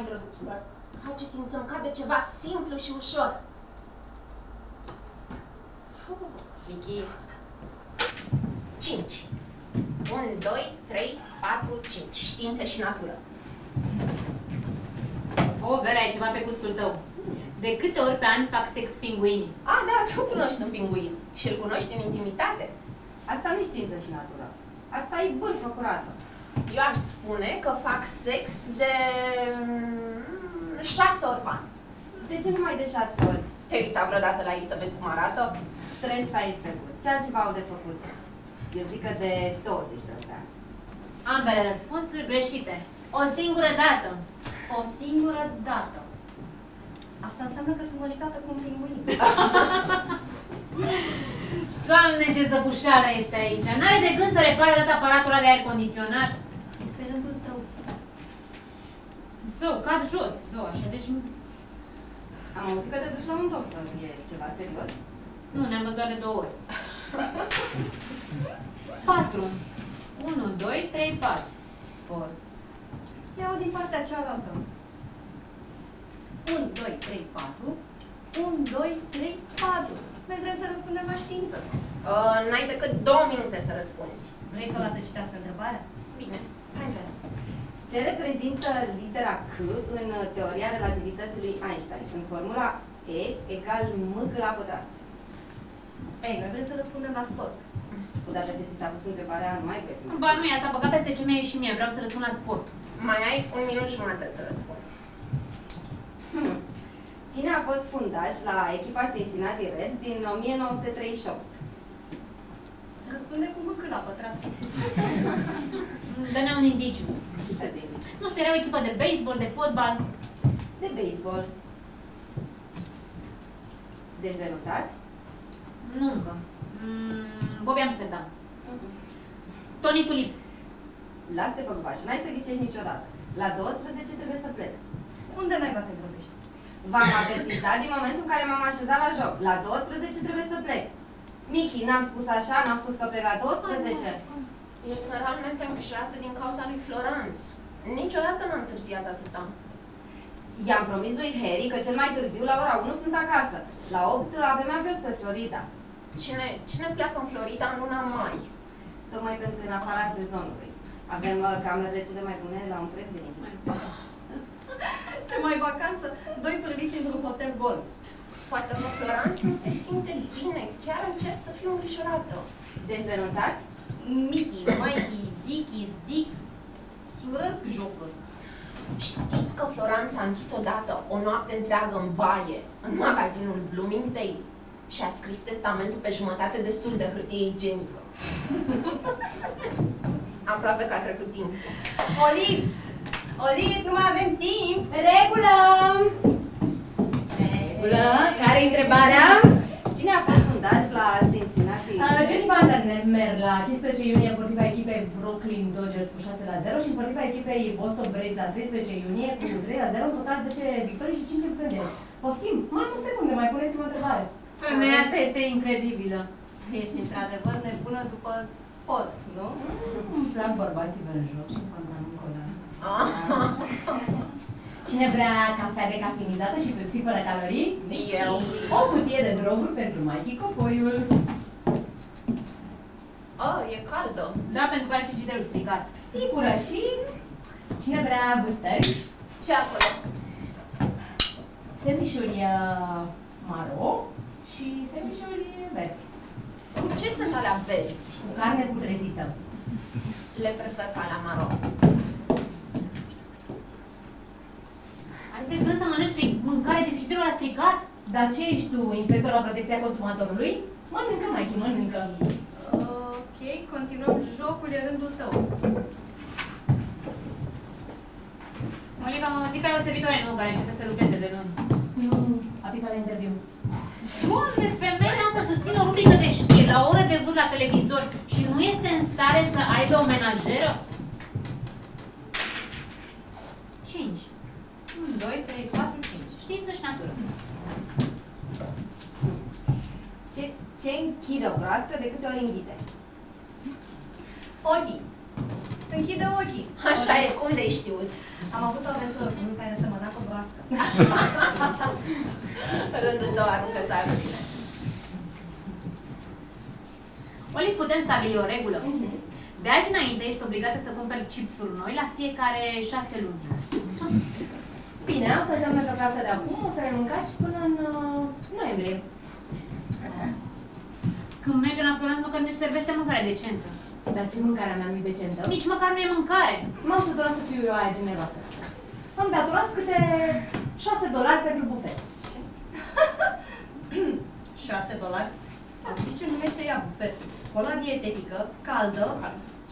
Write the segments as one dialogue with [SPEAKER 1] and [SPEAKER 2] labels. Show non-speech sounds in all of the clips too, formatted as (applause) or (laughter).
[SPEAKER 1] Hai, drăguților, faceți-mi să-mi cade ceva simplu și ușor.
[SPEAKER 2] Vicky,
[SPEAKER 1] 5. 1, 2, 3, 4, 5. Științe și natură.
[SPEAKER 2] o, Vera, ai ceva pe gustul tău. De câte ori pe an fac sex pinguinii?
[SPEAKER 1] A, da, tu cunoști un pinguin și îl cunoști în intimitate.
[SPEAKER 2] Asta nu e știință și natură. Asta e bârfă curată.
[SPEAKER 1] Eu aș spune că fac sex de mm, 6 ori pe an.
[SPEAKER 2] De ce numai de șase ori?
[SPEAKER 1] Te-ai uitat vreodată la ei să vezi cum arată?
[SPEAKER 2] Trei spai pe bun. Ce altceva au de făcut? Eu zic că de 20 de ori.
[SPEAKER 3] Ambele răspunsuri greșite. O singură dată.
[SPEAKER 4] O singură dată. Asta înseamnă că sunt măritată cu un pinguin. (laughs)
[SPEAKER 3] Doamne, ce zăbușeală este aici. N-are de gând să repare tot aparatul ăla de aer condiționat.
[SPEAKER 4] Este rândul tău.
[SPEAKER 3] Zău, cad jos. Zău, așa, deci nu...
[SPEAKER 2] Am auzit că te duci la un doctor. E ceva serios?
[SPEAKER 3] Nu, ne-am văzut doar de două ori. 4. 1, 2, 3, 4. Sport.
[SPEAKER 4] Ia-o din partea cealaltă. 1, 2, 3, 4. 1, 2, 3, 4. Noi vrem să răspundem la știință.
[SPEAKER 1] Uh, n-ai decât două minute să răspunzi.
[SPEAKER 4] Vrei să o las să citească întrebarea?
[SPEAKER 1] Bine, hai să
[SPEAKER 2] Ce reprezintă litera C în teoria relativității lui Einstein? În formula E egal m la pătrat.
[SPEAKER 4] Ei, noi vrem să răspundem la sport.
[SPEAKER 2] Odată ce ți s-a pus întrebarea, nu mai vezi.
[SPEAKER 3] Ba nu, ea s-a băgat peste ce mi-a ieșit mie. Vreau să răspund la sport.
[SPEAKER 1] Mai ai un minut jumate să răspunzi.
[SPEAKER 2] Hmm. Cine a fost fundaș la echipa Cincinnati Reds din 1938?
[SPEAKER 4] Răspunde cu mâcă la pătrat. (laughs)
[SPEAKER 3] Dă-ne un indiciu.
[SPEAKER 2] Ce fel de indici?
[SPEAKER 3] Nu știu, era o echipă de baseball, de fotbal.
[SPEAKER 2] De baseball. Deci renunțați?
[SPEAKER 3] Nu încă. Mm, Bobby Amsterdam. Tony Tulip.
[SPEAKER 2] Lasă-te pe gubaș, n-ai să ghicești niciodată. La 12 trebuie să plec.
[SPEAKER 4] Unde mai bate vorbești?
[SPEAKER 2] V-am avertizat din momentul în care m-am așezat la joc. La 12 trebuie să plec. Miki, n-am spus așa, n-am spus că plec la 12.
[SPEAKER 1] Eu sunt realmente îngrijorată din cauza lui Florence. Niciodată n-am întârziat atâta.
[SPEAKER 2] I-am promis lui Harry că cel mai târziu, la ora 1, sunt acasă. La 8 avem avion spre Florida.
[SPEAKER 1] Cine, cine pleacă în Florida în luna mai?
[SPEAKER 2] Tocmai pentru că în afara sezonului. Avem uh, camerele cele mai bune la un preț de nimic.
[SPEAKER 4] Ce mai vacanță? Doi pârliți într-un hotel gol.
[SPEAKER 1] Poate că Florence nu se simte bine. Chiar încep să fiu îngrijorată.
[SPEAKER 2] Deci renunțați?
[SPEAKER 4] Mickey, Mikey, Dicky, Dix, surăsc jocul ăsta.
[SPEAKER 1] Știți că Florence a închis odată o noapte întreagă în baie, în magazinul Bloomingdale și a scris testamentul pe jumătate de sul de hârtie igienică. (laughs) Aproape că a trecut timp.
[SPEAKER 4] Oliv! Oliv, nu mai avem timp!
[SPEAKER 5] Regulă! Regulă? Care-i întrebarea?
[SPEAKER 2] Cine a fost fundaș la Cincinnati?
[SPEAKER 5] Uh, Jenny Van Der Mer la 15 iunie împotriva echipei Brooklyn Dodgers cu 6 la 0 și împotriva echipei Boston Braves la 13 iunie cu 3 la 0, în total 10 victorii și 5 înfrângeri. Poftim, mai o secunde, mai puneți-mă o întrebare.
[SPEAKER 3] Femeia asta este incredibilă.
[SPEAKER 4] Ești într-adevăr nebună după sport, nu?
[SPEAKER 5] Îmi plac bărbații joc și pantaloni colani.
[SPEAKER 1] Ah, (laughs)
[SPEAKER 5] Cine vrea cafea decafinizată și Pepsi fără calorii?
[SPEAKER 1] eu.
[SPEAKER 5] O cutie de droguri pentru Mikey Cocoiul.
[SPEAKER 1] Oh, e caldă.
[SPEAKER 3] Da, pentru că are frigiderul stricat.
[SPEAKER 5] Picură și... Cine vrea gustări?
[SPEAKER 1] Ce acolo?
[SPEAKER 5] Semișuri uh, maro și semișuri verzi.
[SPEAKER 1] Cu ce sunt alea verzi?
[SPEAKER 5] Cu carne putrezită.
[SPEAKER 1] Le prefer ca la maro.
[SPEAKER 3] Ai de gând să mănânci fri- mâncare de frigiderul ăla stricat?
[SPEAKER 5] Dar ce ești tu, inspector la protecția consumatorului? Mănâncă, Mikey, mănâncă.
[SPEAKER 4] Ok, continuăm jocul, e rândul tău.
[SPEAKER 3] Oliva, am auzit că ai o servitoare nouă care începe să lucreze de luni.
[SPEAKER 5] Nu, a picat la interviu.
[SPEAKER 3] Doamne, femeia asta susține o rubrică de știri la o oră de vârf la televizor și nu este în stare să aibă o menajeră? 5. 1, 2, 3, 4, 5. Știință și natură.
[SPEAKER 2] Ce, ce închide o broască de câte ori înghite?
[SPEAKER 4] Ochii. În închide ochii.
[SPEAKER 1] Așa e, cum de știut?
[SPEAKER 4] Am avut o aventură cu unul care semăna cu broască. (laughs)
[SPEAKER 1] Rândul tău aruncă zardurile.
[SPEAKER 3] Oli, putem stabili o regulă. De azi înainte ești obligată să cumperi chipsuri noi la fiecare șase luni. (laughs)
[SPEAKER 5] Bine, asta înseamnă că casa de acum o să le mâncați până în uh, noiembrie.
[SPEAKER 3] Când mergem la Florenț, că ne servește mâncare decentă.
[SPEAKER 5] Dar ce mâncare mea nu decentă?
[SPEAKER 3] Nici măcar nu e mâncare.
[SPEAKER 5] M-am săturat să fiu eu aia generoasă. Îmi daturați câte 6 dolari pentru bufet.
[SPEAKER 4] 6 (laughs) dolari. Da, știți ce numește ea bufet? Cola dietetică, caldă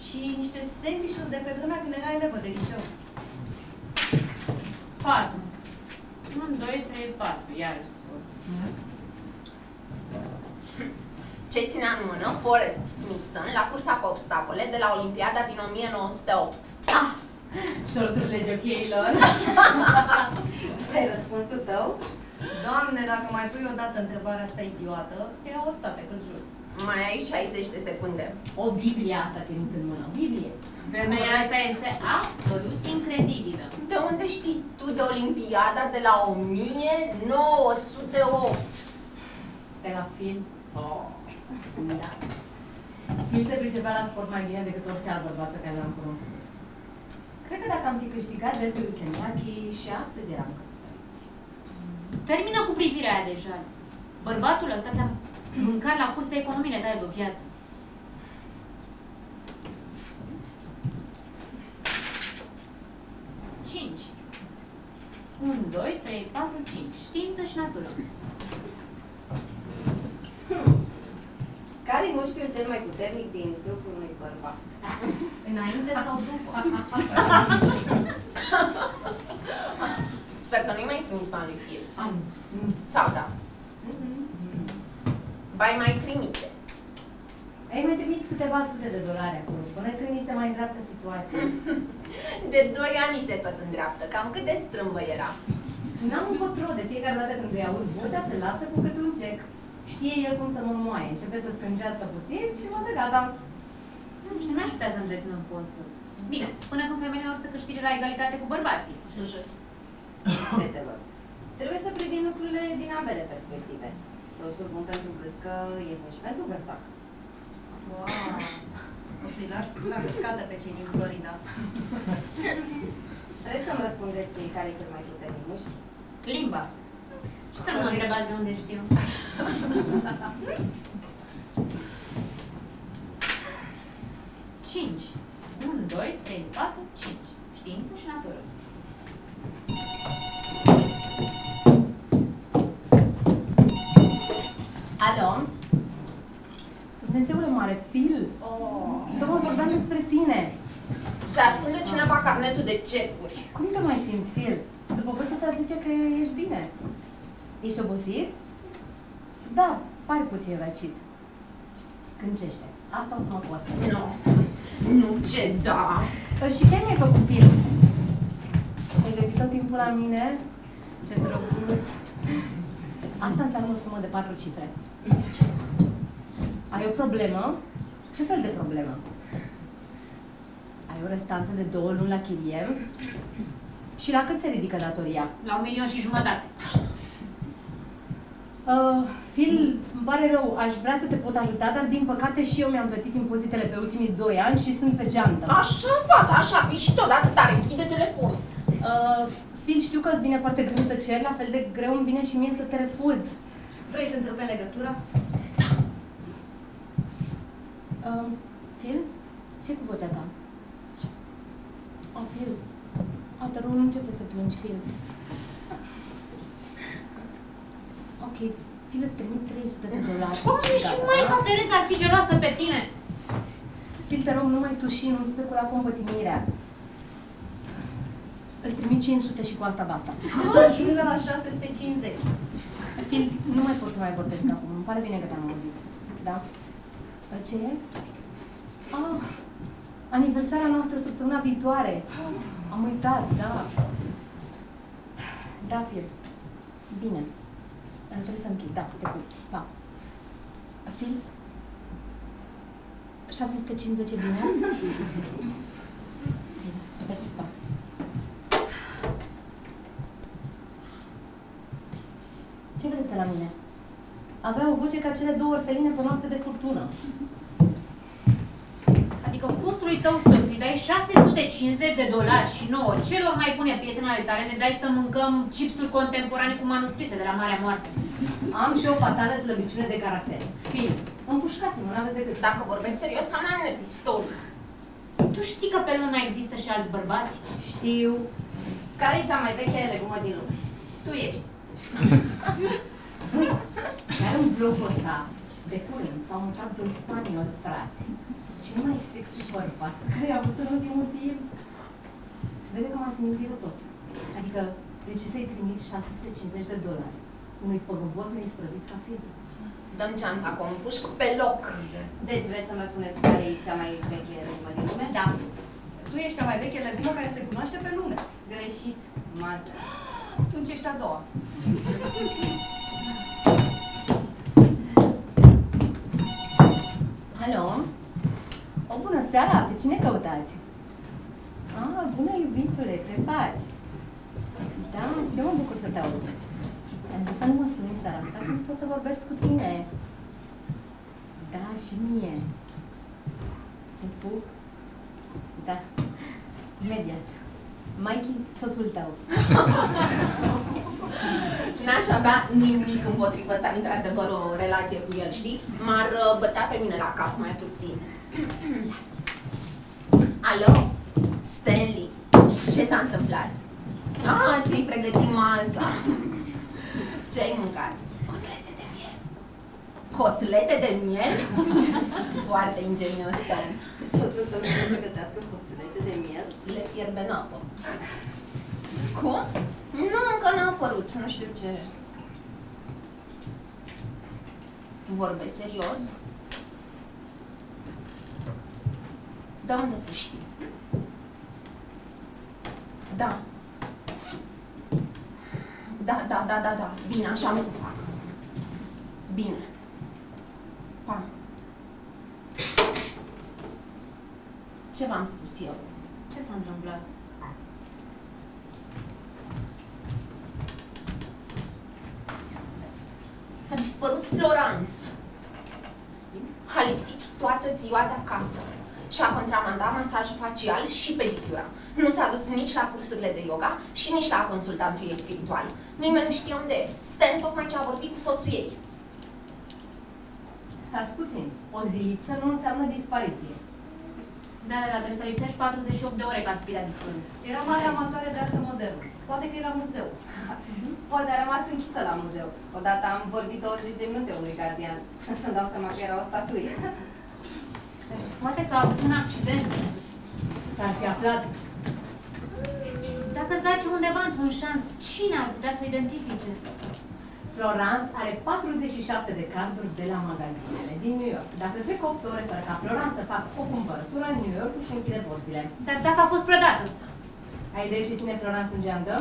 [SPEAKER 4] și niște sandvișuri de pe vremea când era elevă de liceu.
[SPEAKER 3] 4. 1, 2, 3, 4. Iar spun. (laughs)
[SPEAKER 1] Ce ținea în mână Forrest Smithson la cursa pe obstacole de la Olimpiada din 1908?
[SPEAKER 5] Ah! Șorturile jocheilor.
[SPEAKER 4] Asta (laughs) e răspunsul tău? Doamne, dacă mai pui odată întrebarea asta idiotă, te iau o state cât jur.
[SPEAKER 1] Mai ai 60 de secunde.
[SPEAKER 5] O Biblie asta ținut în mână. O Biblie.
[SPEAKER 3] Femeia asta este absolut incredibilă.
[SPEAKER 1] De unde știi tu de Olimpiada de la 1908?
[SPEAKER 5] De la film.
[SPEAKER 1] Oh.
[SPEAKER 5] Da. Phil se pricepea la sport mai bine decât orice alt bărbat pe care l-am cunoscut. Cred că dacă am fi câștigat derby Kentucky și astăzi eram căsătoriți.
[SPEAKER 3] Termină cu privirea aia deja. Bărbatul ăsta ți-a mâncat la curse economiile tale de o viață. Cinci. 1, 2, 3, 4, 5. Știință și natură.
[SPEAKER 2] Care e mușchiul cel mai puternic din trupul unui bărbat?
[SPEAKER 4] Înainte sau după?
[SPEAKER 1] Sper că nu-i mai trimis bani lui Phil.
[SPEAKER 5] Am.
[SPEAKER 1] Sau da. Bai mai trimite.
[SPEAKER 5] Ai mai trimit câteva sute de dolari acolo, până când ni se mai îndreaptă situația. (laughs)
[SPEAKER 1] De 2 ani se tot îndreaptă. Cam cât de strâmbă era.
[SPEAKER 5] N-am încotro, de fiecare dată când îi aud vocea, se lasă cu câte un cec. Știe el cum să mă moaie, începe să stângească puțin și mă dă gata.
[SPEAKER 3] Nu știu, n-aș putea să întrețin un fost soț. Bine, până când femeile or să câștige la egalitate cu bărbații.
[SPEAKER 1] Just.
[SPEAKER 2] Fetelor, trebuie să privim lucrurile din ambele perspective. Sosul bun pentru gâscă e bun și pentru gânsac.
[SPEAKER 4] Wow! O să-i lași la căscată pe cei din Florida. (laughs)
[SPEAKER 2] Trebuie să-mi răspundeți care e cel mai puternic mușchi.
[SPEAKER 3] Limba. Și să nu mă întrebați de unde știu. (laughs) Cinci. 1, 2, 3, 4, 5. Știință și natură.
[SPEAKER 5] Alo? Dumnezeule mare, Phil!
[SPEAKER 1] Oh.
[SPEAKER 5] Domnul vorbeam despre tine.
[SPEAKER 1] Se ascunde cineva carnetul de cecuri.
[SPEAKER 5] Cum te mai simți, Phil? După voce să zice că ești bine. Ești obosit? Da, pare puțin răcit. Scâncește. Asta o să mă coste.
[SPEAKER 1] Nu. Nu ce da.
[SPEAKER 5] Păi și ce mi-ai făcut, Phil? Ai levit tot timpul la mine? Ce drăguț! Asta înseamnă o sumă de patru cifre. Ai o problemă? Ce fel de problemă? Ai o restanță de două luni la chirie? Și la cât se ridică datoria?
[SPEAKER 3] La un milion și jumătate.
[SPEAKER 5] Uh, Phil, îmi pare rău, aș vrea să te pot ajuta, dar din păcate și eu mi-am plătit impozitele pe ultimii doi ani și sunt pe geantă.
[SPEAKER 1] Așa, fata, așa, fii și totodată tare, închide telefonul.
[SPEAKER 5] Uh, Phil, știu că îți vine foarte greu să ceri, la fel de greu îmi vine și mie să te refuz.
[SPEAKER 4] Vrei să întrebi legătura?
[SPEAKER 5] Uh, Phil, ce cu vocea ta? Oh, Phil. A, te rog, nu începe să plângi, Phil. Ok, Phil, îți trimit 300 de dolari.
[SPEAKER 3] Oare și
[SPEAKER 5] Gata,
[SPEAKER 3] mai
[SPEAKER 5] da?
[SPEAKER 3] Tereza ar fi geloasă pe tine?
[SPEAKER 5] Phil, te rog, nu mai tuși, nu specula cu împătimirea. Îți trimit 500 și cu asta basta.
[SPEAKER 4] Să ajungă la 650.
[SPEAKER 5] Phil, nu mai pot să mai vorbesc acum. Îmi pare bine că te-am auzit. Da? Ce e? Ah, aniversarea noastră săptămâna viitoare. Am uitat, da. Da, Phil. Bine. Dar Trebuie să închid. Da, te pup. Pa. Phil? 650 e bine? Voce ca cele două orfeline pe noapte de furtună.
[SPEAKER 3] Adică fostului tău soț îi dai 650 de dolari și nouă, celor mai bune prieteni ale tale, ne dai să mâncăm chipsuri contemporane cu manuscrise de la Marea Moarte.
[SPEAKER 5] Am și o fatală slăbiciune de caracter. Fii, împușcați-mă, n-aveți decât.
[SPEAKER 1] Dacă vorbesc serios, am un pistol.
[SPEAKER 3] Tu știi că pe lume există și alți bărbați?
[SPEAKER 5] Știu.
[SPEAKER 2] Care e cea mai veche legumă din lume? Tu ești.
[SPEAKER 5] Dar în blogul ăsta, de curând, s-au mutat doi spanioli frați. Cel mai sexy bărbat pe care i-am văzut în ultimul film. Se vede că m-a simțit tot. Adică, de ce să-i trimit 650 de dolari? Unui păgăbos neisprăvit ca fete.
[SPEAKER 1] Dăm geanta cu un pușc pe loc.
[SPEAKER 2] Deci vreți să-mi răspundeți care e cea mai veche legumă din lume?
[SPEAKER 4] Da. Tu ești cea mai veche legumă care se cunoaște pe lume.
[SPEAKER 2] Greșit. Mază.
[SPEAKER 4] Atunci ești a doua.
[SPEAKER 5] Alo? O bună seara, pe cine căutați? Ah, bună iubitule, ce faci? Da, și eu mă bucur să te aud. Am zis să nu mă suni seara asta, că nu pot să vorbesc cu tine. Da, și mie. Te pup? Da. Imediat. Mikey, soțul tău. (laughs)
[SPEAKER 1] N-aș avea nimic împotrivă să am într-adevăr o relație cu el, știi? M-ar uh, bătea pe mine la cap mai puțin. Alo? Stanley, ce s-a întâmplat? Ah, ți-ai pregătit masa. Ce ai mâncat? Cotlete de miel. Cotlete de miel? Foarte ingenios, Stan.
[SPEAKER 2] Soțul tău să pregătească copilete de miel?
[SPEAKER 1] Le fierbe în apă. Cum? Nu, încă n-a apărut, nu știu ce. Tu vorbești serios? De unde să știi? Da. Da, da, da, da, da. Bine, așa am să fac. Bine. Pa. Ce v-am spus eu?
[SPEAKER 3] Ce s-a întâmplat?
[SPEAKER 1] A dispărut Florence. A lipsit toată ziua de acasă și a contramandat masaj facial și pedicura. Nu s-a dus nici la cursurile de yoga și nici la consultantul ei spiritual. Nimeni nu știe unde e. Stan tocmai ce a vorbit cu soțul ei.
[SPEAKER 5] Stați puțin. O zi lipsă nu înseamnă dispariție.
[SPEAKER 3] Da, da, da, trebuie să lipsești 48 de ore ca să fii la dispărut.
[SPEAKER 4] Era mare amatoare de artă modernă. Poate că era muzeu.
[SPEAKER 2] Poate a rămas închisă la muzeu. Odată am vorbit 20 de minute unui gardian. (laughs) Să-mi dau seama că era o statuie.
[SPEAKER 3] Poate că a avut un accident.
[SPEAKER 5] S-ar fi aflat.
[SPEAKER 3] Dacă zace undeva într-un șans, cine ar putea să o identifice?
[SPEAKER 5] Florence are 47 de carduri de la magazinele din New York. Dacă trec 8 ore fără ca Florence să facă o cumpărătură, New York își închide porțile.
[SPEAKER 3] Dar dacă a fost prădată?
[SPEAKER 5] Ai idee ce ține Florence în geandă?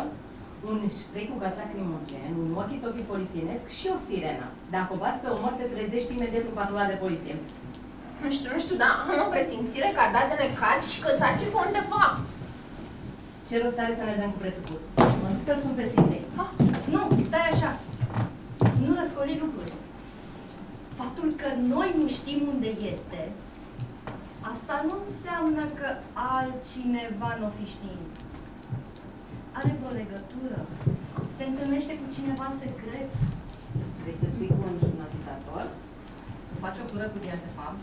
[SPEAKER 5] Un spray cu gaz lacrimogen, un walkie-talkie polițienesc și o sirenă. Dacă o bați pe umăr, te trezești imediat în patrula de poliție.
[SPEAKER 1] Nu știu, nu știu, dar am o presimțire că a dat de necaz și că zace pe undeva.
[SPEAKER 5] Ce rost are să ne dăm cu presupus? Mă duc să-l sun pe Sidney.
[SPEAKER 4] Ah, nu, stai așa. Nu răscoli lucruri. Faptul că noi nu știm unde este, asta nu înseamnă că altcineva nu o fi știind. Are vreo legătură. Se întâlnește cu cineva în secret.
[SPEAKER 2] Vrei să spui cu un hipnotizator?
[SPEAKER 4] Face o cură cu diazepam.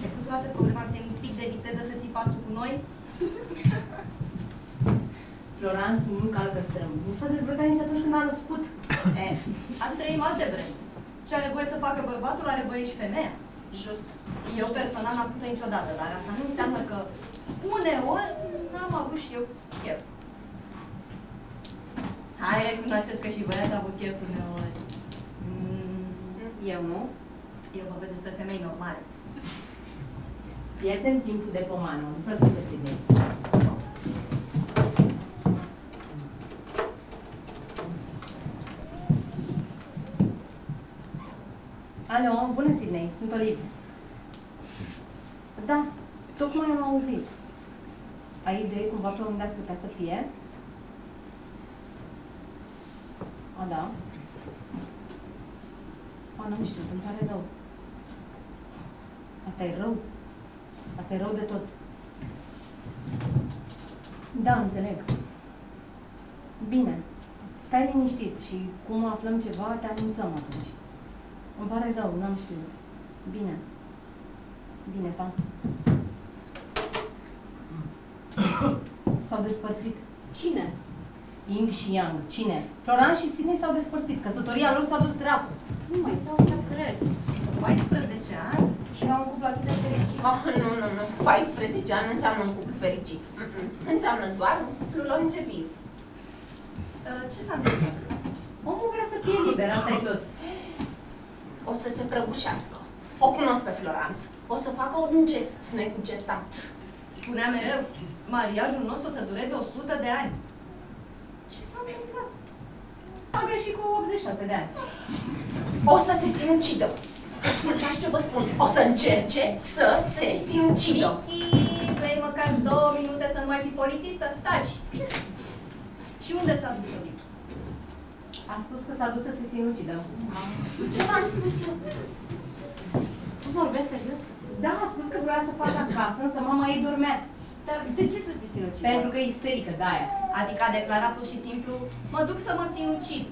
[SPEAKER 4] Te pus toată problema să iei un pic de viteză să ții pasul cu noi? (laughs)
[SPEAKER 5] Florence nu calcă strâm. Nu s-a dezbrăcat nici atunci când a născut. (coughs)
[SPEAKER 4] E, azi trăim alte vremi. Ce are voie să facă bărbatul, are voie și femeia.
[SPEAKER 1] Just.
[SPEAKER 4] Eu personal n-am făcut niciodată, dar asta nu înseamnă că uneori n-am avut și eu chef. Hai, recunoașteți că și băiatul a avut chef uneori.
[SPEAKER 2] Mm, eu nu.
[SPEAKER 4] Eu vorbesc despre femei normale.
[SPEAKER 5] Pierdem timpul de pomană. Nu să-l sun pe Sidney. Alo, bună Sidney, sunt Olive. Da, tocmai am auzit. Ai idee cumva pe unde ar putea să fie? A, da. A, n-am știut, îmi pare rău. Asta e rău. Asta e rău de tot. Da, înțeleg. Bine. Stai liniștit și cum aflăm ceva, te anunțăm atunci. Îmi pare rău, n-am știut. Bine. Bine, pa. S-au despărțit.
[SPEAKER 2] Cine?
[SPEAKER 5] Ying și Yang. Cine? Floran și Sidney s-au despărțit. Căsătoria lor s-a dus dracu.
[SPEAKER 2] Nu mai stau să cred. 14 ani? Era un cuplu atât de fericit.
[SPEAKER 1] Oh, nu, nu, nu. 14 ani nu înseamnă un cuplu fericit. Mm-mm. Înseamnă doar un cuplu longeviv.
[SPEAKER 4] Uh, Ce s-a întâmplat?
[SPEAKER 5] Omul vrea să fie liber, asta e tot.
[SPEAKER 1] O să se prăbușească. O cunosc pe Florence. O să facă un gest necugetat.
[SPEAKER 4] Spunea mereu, mariajul nostru o să dureze 100 de ani. Ce s-a întâmplat?
[SPEAKER 5] A greșit cu 86 de ani.
[SPEAKER 1] O să se sinucidă. Ascultați ce vă spun. O să încerce să se sinucidă.
[SPEAKER 4] Vicky, vrei măcar două minute să nu mai fii polițistă? Taci! Și unde s-a dus Vicky?
[SPEAKER 5] A spus că s-a dus să se sinucidă.
[SPEAKER 1] Ce v-am spus eu?
[SPEAKER 3] Tu vorbești serios?
[SPEAKER 5] Da, a spus că vrea să o facă acasă, însă mama ei dormea.
[SPEAKER 2] Dar de ce să se sinucidă?
[SPEAKER 5] Pentru că e isterică, de aia.
[SPEAKER 4] Adică a declarat pur și simplu, mă duc să mă sinucid.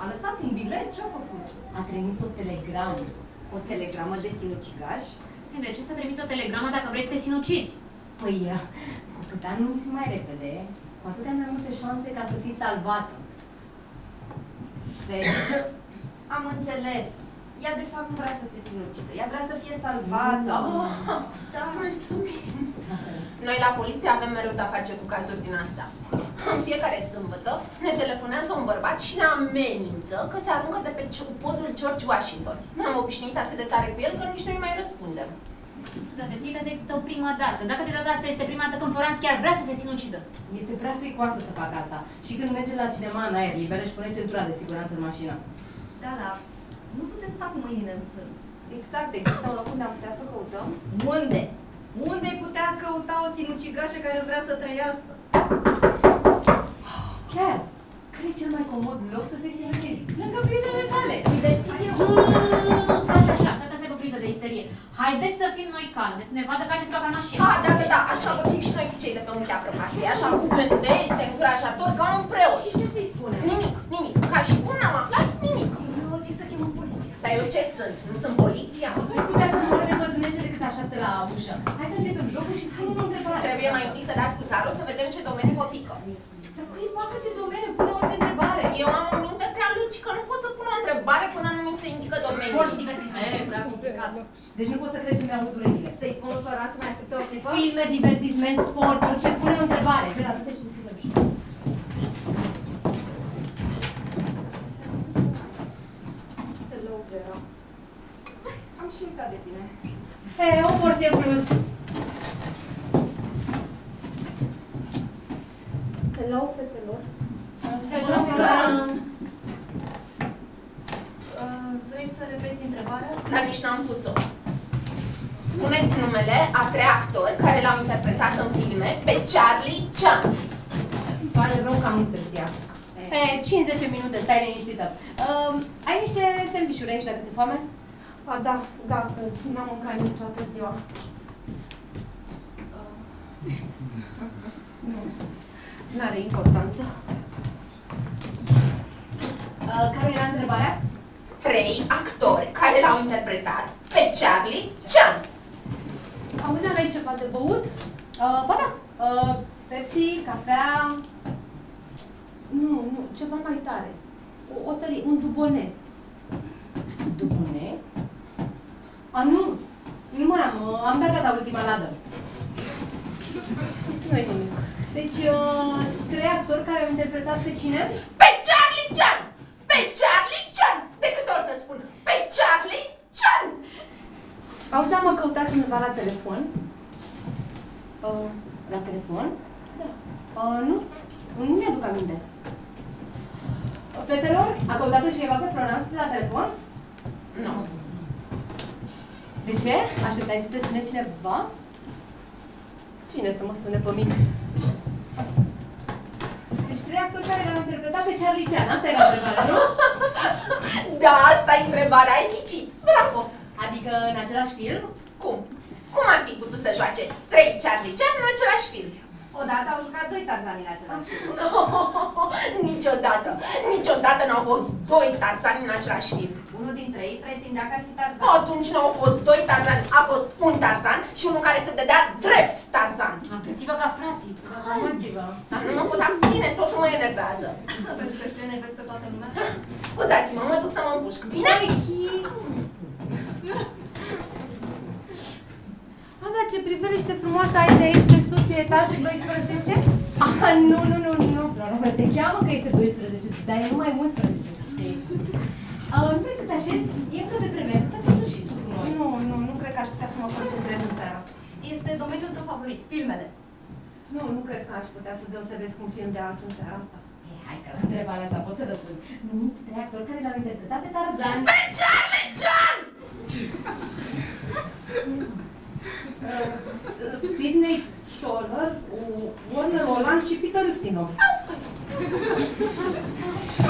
[SPEAKER 4] A lăsat un bilet? Ce-a făcut?
[SPEAKER 5] A trimis o telegramă.
[SPEAKER 2] O telegramă de sinucigaș?
[SPEAKER 3] Țin, de ce să trimiți o telegramă dacă vrei să te sinucizi?
[SPEAKER 5] Păi, cu cât anunți mai repede, cu atâtea mai multe șanse ca să fii salvată.
[SPEAKER 2] Vezi? (coughs) Am înțeles. Ea de fapt nu vrea să se sinucidă. Ea vrea să fie salvată.
[SPEAKER 1] Oh, (laughs)
[SPEAKER 2] Da.
[SPEAKER 1] mulțumim. (laughs) Noi la poliție avem mereu de-a face cu cazuri din astea. În fiecare sâmbătă ne telefonează un bărbat și ne amenință că se aruncă de pe ce- podul George Washington. Ne-am obișnuit atât de tare cu el că nici noi nu mai răspundem.
[SPEAKER 3] Dar de fiecare dată există o primă dată. Dacă de data asta este prima dată când Florence chiar vrea să se sinucidă.
[SPEAKER 5] Este prea fricoasă să facă asta. Și când merge la cinema în aer liber, își pune centura de siguranță în mașină.
[SPEAKER 4] Da, da. Nu putem sta cu mâinile în sân.
[SPEAKER 2] Exact, există un loc unde am putea să o căutăm?
[SPEAKER 4] Unde? Unde ai putea căuta o sinucigașă care vrea să trăiască?
[SPEAKER 5] Chiar, care e cel mai comod loc să te sinucizi? Lângă prizele tale.
[SPEAKER 2] Îi deschid eu.
[SPEAKER 3] De isterie. Haideți să fim noi calme, să ne vadă care se va ca mașină.
[SPEAKER 1] Ah, da, da, da, așa vorbim și noi cu cei de pe unchea prăpastie, așa cu gândețe, încurajator, ca un preot.
[SPEAKER 2] Și ce să-i spune?
[SPEAKER 1] Nimic, nimic. Ca și cum n-am aflat nimic.
[SPEAKER 4] Eu zic să chemăm poliția.
[SPEAKER 1] Dar eu ce sunt? Nu sunt poliția?
[SPEAKER 5] Nu putea să moară de bătrânețe decât așteaptă la ușă. Hai să începem jocul și pune o întrebare.
[SPEAKER 1] Trebuie mai întâi să dați cu zarul să vedem ce domeniu vă pică.
[SPEAKER 5] Dar cui îi pasă ce domeniu? Pune orice întrebare.
[SPEAKER 1] Eu am o minte prea lungi că nu pot să pun o întrebare până nu mi se indică domeniul.
[SPEAKER 3] Sport și divertisment.
[SPEAKER 4] E, prea complicat.
[SPEAKER 5] Deci nu pot să crezi ce mi-au avut urechile.
[SPEAKER 2] Să-i spun lui Floran să mai aștepte o clipă?
[SPEAKER 5] Filme, divertisment, sport, orice, pune o întrebare. Vera, du-te și deschide ușa.
[SPEAKER 2] Hello, Vera. Am și uitat de tine.
[SPEAKER 5] E, o porție plus.
[SPEAKER 4] Hello, fetelor.
[SPEAKER 3] Hello,
[SPEAKER 5] Florence.
[SPEAKER 4] Uh, vrei să repeți întrebarea?
[SPEAKER 1] Dar nici n-am pus-o. Spuneți numele a trei actori care l-au interpretat în filme pe Charlie Chan.
[SPEAKER 2] Îmi pare rău că am întârziat.
[SPEAKER 5] E, 50 minute, stai liniștită. Uh, ai niște sandvișuri aici dacă ți-e foame?
[SPEAKER 2] A, da, da, că n-am mâncat niciodată ziua. (laughs) Nu, n-are importanță.
[SPEAKER 5] Uh, care era întrebarea?
[SPEAKER 1] Trei actori care l-au interpretat pe Charlie Chan.
[SPEAKER 4] Auzi, aveai ceva de băut?
[SPEAKER 5] Uh, ba da. Uh, Pepsi, cafea.
[SPEAKER 4] Nu, nu, ceva mai tare. O, o tărie, un dubone.
[SPEAKER 5] Dubune? A, nu. Nu mai am. uh, Am dat la ultima ladă.
[SPEAKER 4] Nu-i nimic.
[SPEAKER 5] Deci, uh, trei actori care au interpretat pe cine?
[SPEAKER 1] Pe Charlie Chan! Pe Charlie Chan! De câte ori să spun? Pe Charlie Chan!
[SPEAKER 4] Auzi, am căutat cineva la telefon?
[SPEAKER 5] Uh, la telefon?
[SPEAKER 4] Da.
[SPEAKER 5] Uh, nu. Nu mi-aduc aminte. Uh, Fetelor, a căutat cineva pe Florence la telefon?
[SPEAKER 1] Nu.
[SPEAKER 5] De ce? Așteptai să te spune cineva?
[SPEAKER 4] Cine să mă sune pe mine?
[SPEAKER 5] Deci trei actori care l-au interpretat pe Charlie Chan. Asta era întrebarea, nu? (laughs)
[SPEAKER 1] Da, asta e întrebarea, ai ghicit. Bravo!
[SPEAKER 5] Adică în același film?
[SPEAKER 1] Cum? Cum ar fi putut să joace trei Charlie Chan în același film?
[SPEAKER 2] Odată au jucat doi tarzani în același film. (laughs)
[SPEAKER 1] niciodată, niciodată n-au fost doi tarzani în același film.
[SPEAKER 2] Unul dintre ei pretindea că ar fi tarzan.
[SPEAKER 1] Atunci nu au fost doi tarzani, a fost un tarzan și unul care se dădea drept tarzan.
[SPEAKER 3] Aveți-vă ca frații.
[SPEAKER 5] Calmați-vă.
[SPEAKER 1] Dar nu mă pot abține, tot mă enervează.
[SPEAKER 4] Pentru că știu nevezi pe toată lumea.
[SPEAKER 1] Scuzați-mă, mă duc să mă împușc. Bine?
[SPEAKER 6] Ana, ce priveliște frumoasă ai de aici, de sus, e etajul 12?
[SPEAKER 5] Ah, nu, nu, nu, nu, Flora, te cheamă că este 12, dar e numai 11, să știi. Uh, nu vrei să te așezi? E încă de vreme, putea să pleci și tu cu noi.
[SPEAKER 4] Nu, nu, nu cred că aș putea să mă concentrez în seara asta. Este domeniul tău favorit, filmele. Nu, nu cred că aș putea să deosebesc un film de altul în seara asta.
[SPEAKER 5] E, hai că la întrebarea asta poți să răspunzi. Numiți trei actori care l-au interpretat pe Tarzan.
[SPEAKER 1] Pe Charlie Chan!
[SPEAKER 6] Sidney Scholler, Warner Roland și Peter Ustinov.
[SPEAKER 1] Asta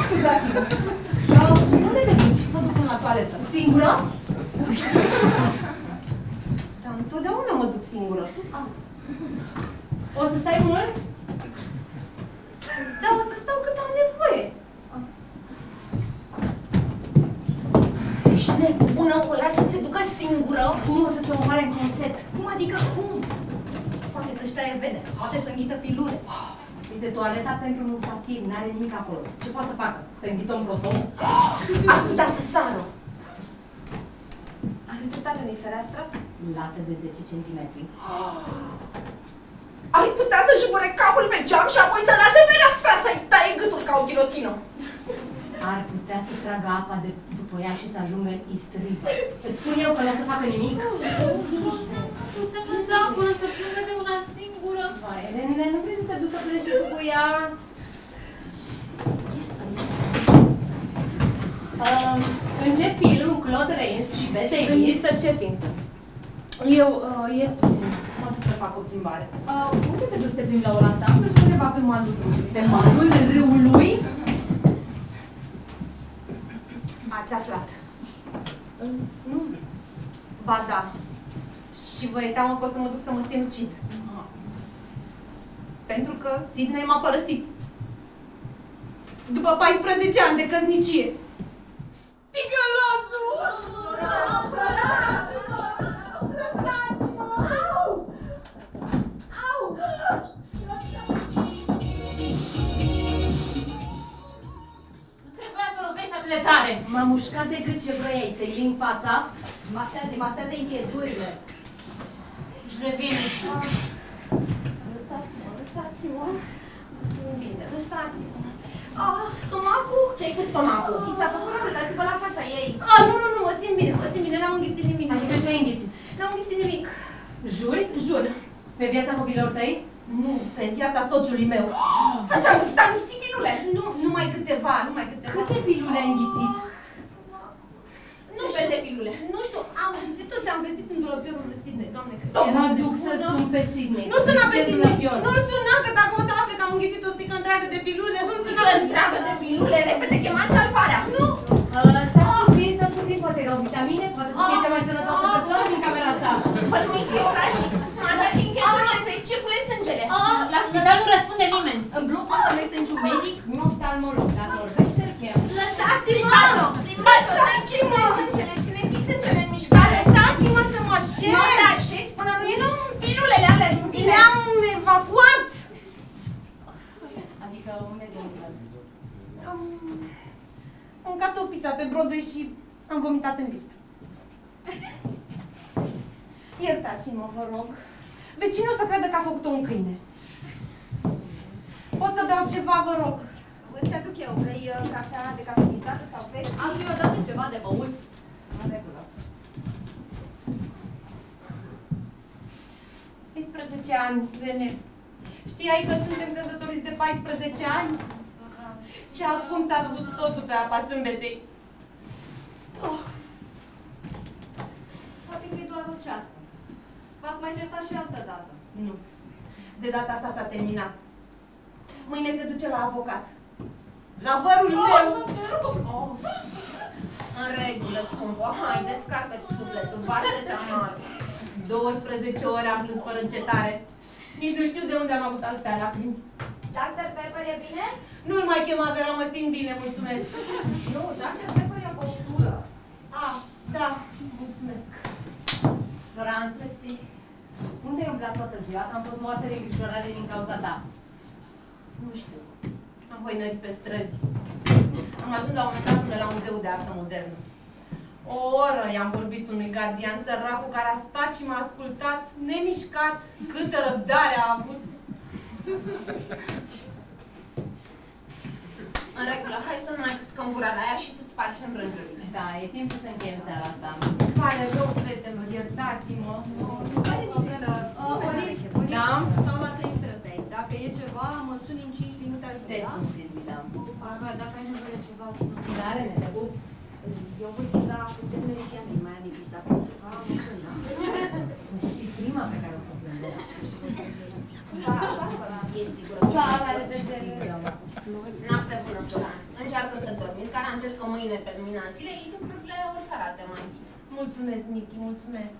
[SPEAKER 6] Scuzați-mă.
[SPEAKER 5] Uh, unde te duci? Mă duc până la toaletă. Singură? (laughs)
[SPEAKER 6] Dar întotdeauna mă duc singură.
[SPEAKER 5] O să stai mult?
[SPEAKER 1] Da, o să stau cât am nevoie. Ești nebună, o las să se ducă singură?
[SPEAKER 5] Cum o să se omoare în conset?
[SPEAKER 4] Cum adică cum? Poate să-și taie vene, poate să înghită pilule.
[SPEAKER 5] Este toaleta pentru musafiri, n-are nimic acolo. Ce poate să facă? Să învită un prosop?
[SPEAKER 1] Ar putea să sară.
[SPEAKER 2] Are dreptate, nu-i fereastră?
[SPEAKER 5] Lată de 10 cm.
[SPEAKER 1] Ai putea să-și pune capul pe geam și apoi să lase fereastra să-i taie gâtul ca o ghilotină.
[SPEAKER 5] Ar putea să tragă apa de după ea și să ajungă în East River. Îți spun eu că nu o să facă nimic? Liniște.
[SPEAKER 3] Putem lăsa până să plângă de una singură.
[SPEAKER 5] Vai, Elene, nu vrei să te duci să pleci și tu cu ea? Um, în ce film Claude Rains și Bette
[SPEAKER 6] În
[SPEAKER 5] Davis
[SPEAKER 6] Mr. Sheffington. Eu uh, ies puțin. Mă duc să fac o plimbare.
[SPEAKER 5] uh, unde te duci să te plimbi la ora asta?
[SPEAKER 6] Nu știu undeva pe malul drumului.
[SPEAKER 5] Pe malul râului?
[SPEAKER 4] Ați aflat.
[SPEAKER 6] Nu. Ba da. Și vă e teamă că o să mă duc să mă sinucid. Pentru că Sidney m-a părăsit. După 14 ani de căsnicie. Ticălosul!
[SPEAKER 3] Nu trebuia să lovești atât de tare.
[SPEAKER 5] M-a mușcat de gât ce vroiai, să-i ling fața.
[SPEAKER 4] Masează, masează încheieturile.
[SPEAKER 3] Își revine.
[SPEAKER 4] Lăsați-mă, lăsați-mă. Lăsați-mă bine, lăsați-mă.
[SPEAKER 1] Ah, stomacul? Ce-ai cu stomacul?
[SPEAKER 4] I s-a făcut rău, dați-vă la fața ei. Ah, nu, nu, nu, mă simt bine, mă simt bine, n-am înghițit nimic.
[SPEAKER 5] Adică ce ai înghițit?
[SPEAKER 4] N-am înghițit nimic.
[SPEAKER 5] Juri?
[SPEAKER 4] Jur.
[SPEAKER 5] Pe viața copilor tăi?
[SPEAKER 4] Nu, pe viața soțului meu. (gasps)
[SPEAKER 1] Ați auzit, am ghițit pilule.
[SPEAKER 4] Nu, numai câteva, numai câteva.
[SPEAKER 5] Câte pilule ai înghițit?
[SPEAKER 1] Ce fel de pilule?
[SPEAKER 4] Nu știu, am înghițit tot ce am găsit în dulăpiorul lui Sidney, doamne, cred.
[SPEAKER 1] Doamne,
[SPEAKER 5] Mă duc să sun pe Sidney.
[SPEAKER 4] Nu suna pe
[SPEAKER 5] Ce
[SPEAKER 4] Sidney,
[SPEAKER 5] dulăpior?
[SPEAKER 4] nu suna, că dacă o să afle că am înghițit o sticlă întreagă de pilule, nu suna
[SPEAKER 1] Sticlă întreagă de pilule, repede, chemați salvarea. Nu!
[SPEAKER 5] Uh, Stați puțin, stați puțin, poate erau vitamine, poate să fie cea mai sănătoasă persoană din camera asta.
[SPEAKER 1] Bănuiți orașii, masați încheturile să-i circule sângele.
[SPEAKER 3] La spital nu răspunde nimeni.
[SPEAKER 4] În blocul ăsta nu este niciun medic?
[SPEAKER 5] Un oftalmolog, dacă vorbește, îl chem.
[SPEAKER 4] Lăsați-mă!
[SPEAKER 1] Limbați-o,
[SPEAKER 4] of what?
[SPEAKER 5] Adică unde
[SPEAKER 6] Am mâncat o pizza pe Broadway și am vomitat în lift. Iertați-mă, vă rog. Vecinul o să creadă că a făcut-o un câine. Pot să beau ceva, vă rog.
[SPEAKER 2] Îți aduc eu, vrei uh, cafea decafeinizată sau pești?
[SPEAKER 4] Am eu odată ceva de băut.
[SPEAKER 2] Mă
[SPEAKER 6] 15 ani, nene. Știai că suntem căsătoriți de 14 ani? Și acum s-a dus totul pe apa sâmbetei. Oh.
[SPEAKER 2] Poate că e doar o ceartă. V-ați mai certat și altă dată.
[SPEAKER 6] Nu. De data asta s-a terminat.
[SPEAKER 1] Mâine se duce la avocat.
[SPEAKER 6] La vărul oh, meu!
[SPEAKER 1] Oh. În regulă, scumpo, hai, descarcă-ți sufletul, varsă-ți amarul.
[SPEAKER 6] 12 ore am plâns fără încetare. Nici nu știu de unde am avut atâtea lacrimi.
[SPEAKER 2] Dr. Pepper e bine?
[SPEAKER 6] Nu-l mai chema, Vera, mă simt bine, mulțumesc. (laughs)
[SPEAKER 2] Nu, Dr. Pepper e o băutură.
[SPEAKER 6] Ah, da, mulțumesc.
[SPEAKER 5] Franț, unde ai umblat toată ziua? Că am fost moarte de îngrijorare din cauza ta.
[SPEAKER 6] Nu știu. Am hoinărit pe străzi. Am ajuns la un moment dat până la muzeul de artă modernă. O oră i-am vorbit unui gardian săracul care a stat și m-a ascultat, nemișcat, câtă răbdare a avut.
[SPEAKER 1] În regulă, hai să nu mai căscăm gura la ea și să spargem rândurile.
[SPEAKER 5] Da, e timpul să încheiem seara asta.
[SPEAKER 6] Îmi pare rău, fetelor, iertați-mă.
[SPEAKER 4] Are niște uh, Oliv, Oliv,
[SPEAKER 5] Da?
[SPEAKER 4] stau la trei străzi de aici. Dacă e ceva, mă suni în 5 minute ajung,
[SPEAKER 5] Te
[SPEAKER 4] da?
[SPEAKER 5] simți, da.
[SPEAKER 2] Barbara, dacă ai nevoie de ceva,
[SPEAKER 5] Da, Rene, te pup.
[SPEAKER 4] Eu voi fi la putem meridian din Miami Beach, dacă e ceva, mă sun, da?
[SPEAKER 5] O să fii prima pe care o să o plâng.
[SPEAKER 1] Da, Barbara, ești sigură?
[SPEAKER 6] Da, la revedere.
[SPEAKER 1] Noapte bună, Florence. Încearcă să dormi. Îți garantez că mâine pe lumina zilei lucrurile o să arate mai bine.
[SPEAKER 6] Mulțumesc, Nichi, mulțumesc.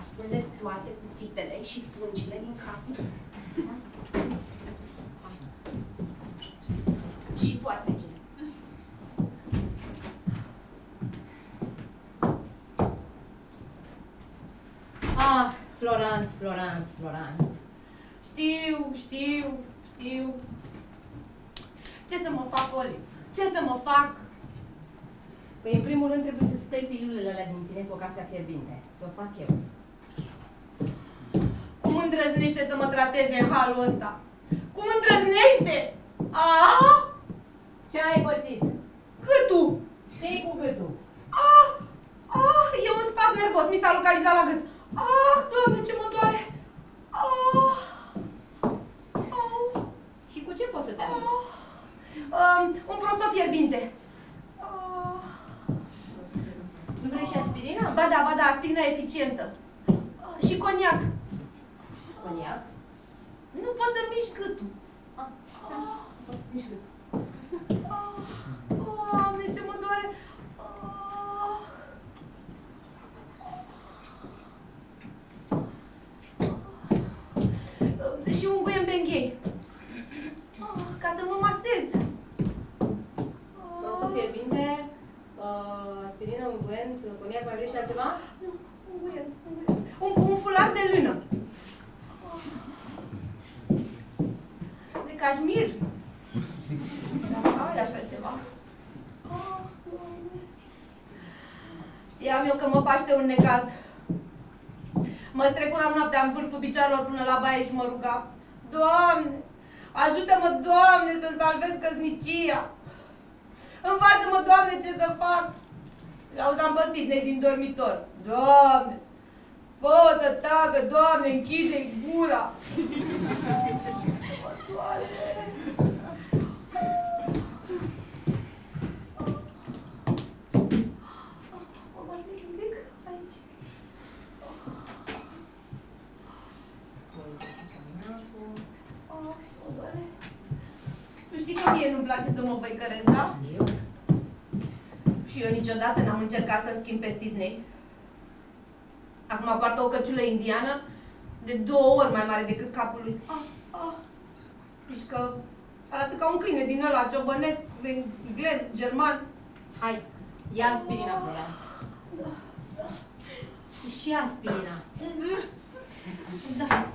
[SPEAKER 1] Ascunde toate cuțitele și pungile din casă. Și foarfecele.
[SPEAKER 5] Ah, Florence, Florence, Florence.
[SPEAKER 6] Știu, știu, știu. Ce să mă fac, Oli? Ce să mă fac?
[SPEAKER 5] Păi, în primul rând, trebuie să speli pilulele alea din tine cu o cafea fierbinte. Ți-o fac eu.
[SPEAKER 6] Cum îndrăznește să mă trateze în halul ăsta? Cum îndrăznește? Ah,
[SPEAKER 5] Ce ai pățit?
[SPEAKER 6] gâtul!
[SPEAKER 5] Ce-i cu gâtul?
[SPEAKER 6] Ah, ah, e un spasm nervos, mi s-a localizat la gât. Ah, doamne, ce mă doare! Ah, au,
[SPEAKER 5] Și cu ce poți să te ajut?
[SPEAKER 6] ah, um, un prosop fierbinte. Ah,
[SPEAKER 5] Nu vrei și aspirină?
[SPEAKER 6] ba da, ba da, aspirină eficientă. Ah, și coniac.
[SPEAKER 5] Coniac?
[SPEAKER 6] Nu pot să mișc gâtul.
[SPEAKER 5] Ah, da. Poți să mișc gâtul.
[SPEAKER 6] Ah, Doamne, ce mă doare! Ah. Ah. Și un guien benghei. Ah, Ca să mă masez.
[SPEAKER 5] Prosop
[SPEAKER 6] Ah.
[SPEAKER 5] fierbinte, uh, aspirină, unguent, coniac, mai vrei și altceva?
[SPEAKER 6] Nu, un guien, un guien. Un, un fular de lână. De cașmir. Ai așa ceva. Ah, Doamne. Știam eu că mă paște un necaz. Mă strecuram noaptea în vârful picioarelor până la baie și mă ruga. Doamne, ajută-mă, Doamne, să-mi salvez căsnicia. Învață-mă, Doamne, ce să fac. Și auzeam pe Sidney din dormitor. Doamne, fă să tacă, Doamne, închide-i gura. Doamne. Mă masez un pic aici. Ah, și mă doare. Tu știi că mie nu-mi place să mă văicăresc, da?
[SPEAKER 5] Eu?
[SPEAKER 6] Și eu niciodată n-am încercat să-l schimb pe Sydney. Acum poartă o căciulă indiană de două ori mai mare decât capul lui. Ah, ah. Zici că arată ca un câine din ăla ciobănesc, englez, german.
[SPEAKER 5] Hai, ia aspirina, Florence. Și aspirina.
[SPEAKER 6] Da.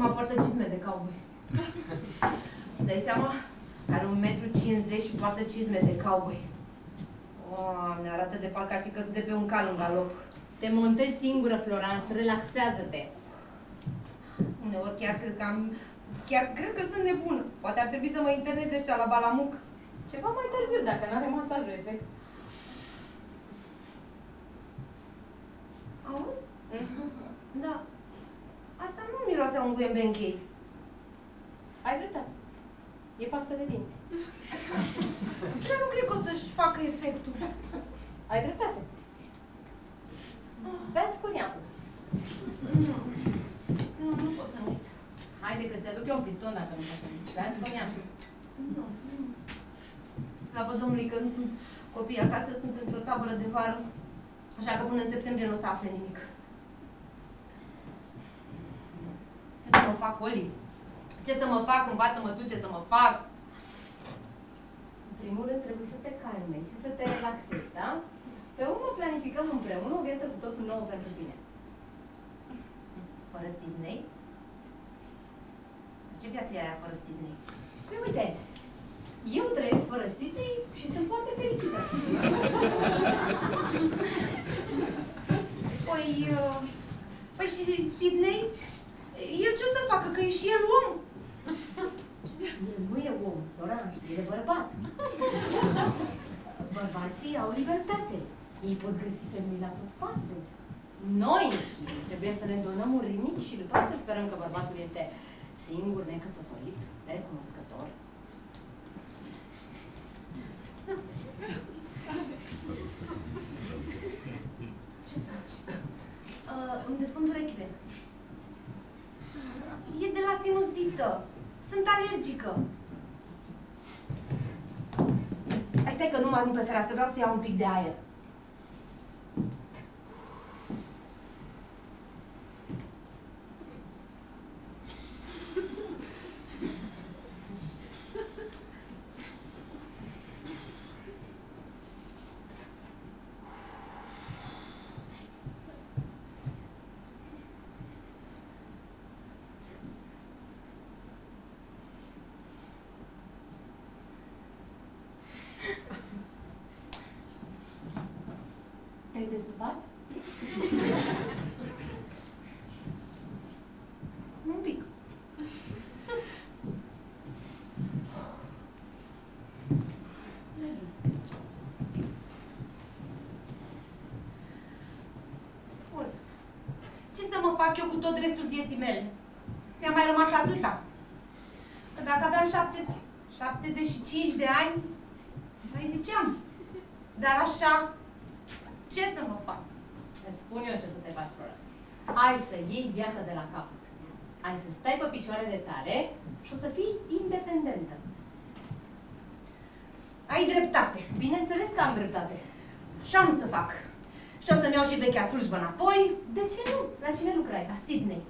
[SPEAKER 6] Acum poartă cizme de cowboy. Dai seama? Are un metru 50 și poartă cizme de cowboy. Doamne, arată de parcă ar fi căzut de pe un cal în galop.
[SPEAKER 5] Te montezi singură, Florence, relaxează-te.
[SPEAKER 6] Uneori chiar cred că am... Chiar cred că sunt nebună. Poate ar trebui să mă interneze ăștia la Balamuc.
[SPEAKER 5] Ceva mai târziu, dacă nu are masajul efect.
[SPEAKER 6] Auzi? Da. Asta nu miroase a un guien benchei.
[SPEAKER 5] Ai dreptate. E pastă de dinți. (laughs)
[SPEAKER 6] Dar nu cred că o să-și facă efectul.
[SPEAKER 5] Ai dreptate. Beați coniacul.
[SPEAKER 1] Nu, nu, nu pot să nu uit.
[SPEAKER 5] Haide că ți-aduc eu un piston dacă nu poți să zici. Beați coniacul.
[SPEAKER 1] Nu, nu.
[SPEAKER 6] Slavă Domnului că nu sunt copii acasă, sunt într-o tabără de vară. Așa că până în septembrie nu o să afle nimic. Ce să mă fac, Oli? Ce să mă fac? Învață-mă tu ce să mă fac.
[SPEAKER 5] În primul rând trebuie să te calmezi și să te relaxezi, da? Pe urmă planificăm împreună o viață cu totul nouă pentru tine.
[SPEAKER 6] Fără Sydney? Ce viață e aia fără Sydney?
[SPEAKER 5] Păi uite, eu trăiesc fără Sydney și sunt foarte fericită.
[SPEAKER 6] Păi, uh, păi și Sydney? El ce o să facă? Că e și el om.
[SPEAKER 5] El nu e om, Florence, e bărbat. Bărbații au libertate. Ei pot găsi femei la tot pasul. Noi, în schimb, trebuie să ne donăm un rinic și după aceea să sperăm că bărbatul este singur, necăsătorit, recunoscător.
[SPEAKER 6] Ce faci? Uh, îmi desfund urechile. E de la sinuzită. Sunt alergică. Hai stai că nu mă arunc pe fereastră, vreau să iau un pic de aer.
[SPEAKER 5] Te-ai destupat?
[SPEAKER 6] Un pic. Bun. Ce să mă fac eu cu tot restul vieții mele? Mi-a mai rămas atâta. Că dacă aveam 70, 75 de ani, mai ziceam. Dar așa, ce să mă fac?
[SPEAKER 5] Îți spun eu ce să te faci, Florence. Ai să iei viața de la capăt. Ai să stai pe picioarele tale și o să fii independentă.
[SPEAKER 6] Ai dreptate.
[SPEAKER 5] Bineînțeles că am dreptate.
[SPEAKER 6] Și am să fac. Și o să-mi iau și vechea slujbă înapoi.
[SPEAKER 5] De ce nu? La cine lucrai?
[SPEAKER 6] La Sydney. (laughs)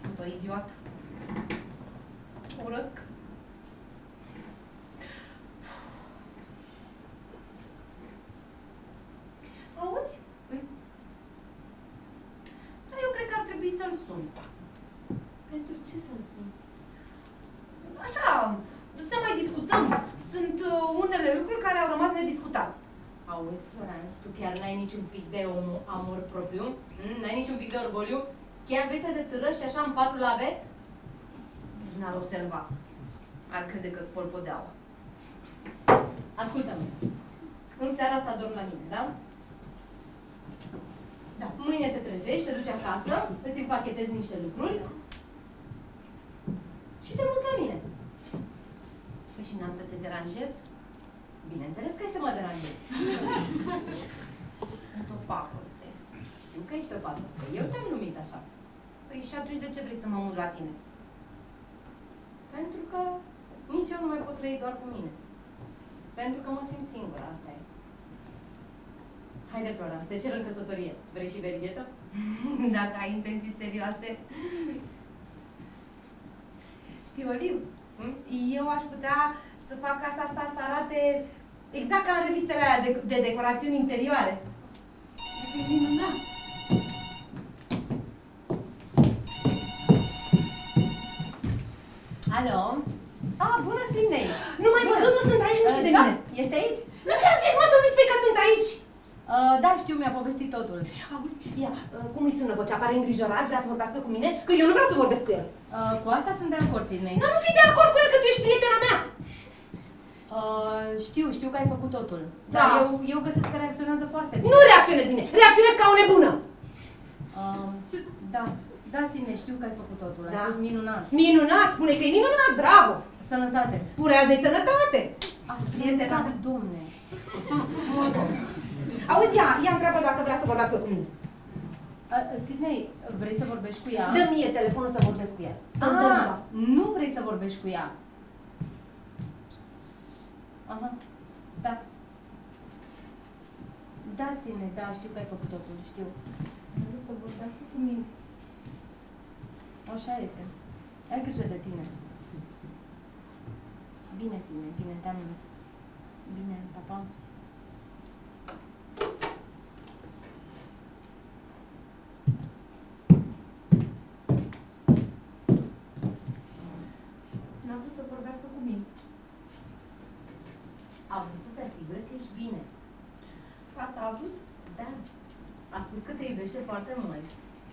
[SPEAKER 6] Sunt o idiotă. O urăsc. Auzi? Dar eu cred că ar trebui să-l sun.
[SPEAKER 5] Pentru ce să-l sun?
[SPEAKER 6] Așa, să mai discutăm. Sunt uh, unele lucruri care au rămas nediscutate.
[SPEAKER 5] Auzi, Florence, tu chiar n-ai niciun pic de om- amor propriu? Mm? N-ai niciun pic de orgoliu? Chiar vrei să te târăști așa în patru lave?
[SPEAKER 6] Nici n-ar observa. Ar crede că spăl podeaua.
[SPEAKER 5] Ascultă-mă. În seara asta dorm la mine, da?
[SPEAKER 6] Da.
[SPEAKER 5] Mâine te trezești, te duci acasă, îți împachetezi niște lucruri și te muți la mine.
[SPEAKER 6] Păi și n-am să te deranjez?
[SPEAKER 5] Bineînțeles că ai să mă deranjezi. (laughs)
[SPEAKER 6] Sunt o pacoste.
[SPEAKER 5] Știu că ești o pacoste. Eu te-am numit așa.
[SPEAKER 6] Păi și atunci de ce vrei să mă mut la tine?
[SPEAKER 5] Pentru că nici eu nu mai pot trăi doar cu mine. Pentru că mă simt singură, asta e. Haide, Flora, să te cer în căsătorie. Vrei și verighetă? (laughs)
[SPEAKER 6] Dacă ai intenții serioase. Știi, Oliv,
[SPEAKER 5] Hm?
[SPEAKER 6] eu aș putea să fac casa asta să arate exact ca în revistele alea de, de decorațiuni interioare. E minunat.
[SPEAKER 5] Alo? Ah, bună, Sydney!
[SPEAKER 6] Nu mai văzut, nu sunt aici, nu știi de
[SPEAKER 5] da?
[SPEAKER 6] mine.
[SPEAKER 5] Este aici?
[SPEAKER 6] Nu ți-am zis, mă, să nu spui că sunt aici.
[SPEAKER 5] Uh, da, știu, mi-a povestit totul.
[SPEAKER 6] Auzi, ia, uh, cum îi sună vocea? Pare îngrijorat, vrea să vorbească cu mine? Că eu nu vreau să vorbesc cu el.
[SPEAKER 5] Uh, cu asta sunt de acord, Sydney.
[SPEAKER 6] Nu, nu fi de acord cu el, că tu ești prietena mea.
[SPEAKER 5] Uh, știu, știu că ai făcut totul.
[SPEAKER 6] Da.
[SPEAKER 5] Dar eu, eu găsesc că reacționează foarte bine.
[SPEAKER 6] Nu reacționez bine, reacționez ca o nebună.
[SPEAKER 5] Uh, da, da, Sydney, știu că ai făcut totul. Ai
[SPEAKER 6] Da.
[SPEAKER 5] fost minunat.
[SPEAKER 6] Minunat, spune că e minunat, bravo.
[SPEAKER 5] Sănătate.
[SPEAKER 6] Urează-i sănătate.
[SPEAKER 5] Asta prietena, domne.
[SPEAKER 6] Auzi, ea, ea întreabă dacă vrea să vorbească cu mine.
[SPEAKER 5] Uh, Sidney, vrei să vorbești cu ea?
[SPEAKER 6] Dă mie telefonul să vorbesc cu ea. Dă, dă
[SPEAKER 5] Ah, nu vrei să vorbești cu ea. Aha, da. Da, Sine, da, știu că ai făcut totul, știu. Vreau să vorbească cu mine. Așa este. Ai grijă de tine. Bine, Sine, bine, te anunț. Bine, pa, pa.
[SPEAKER 6] N-a vrut să vorbească cu mine.
[SPEAKER 5] A vrut să se asigure că ești bine.
[SPEAKER 6] Asta a vrut?
[SPEAKER 5] Da. A spus că te iubește foarte mult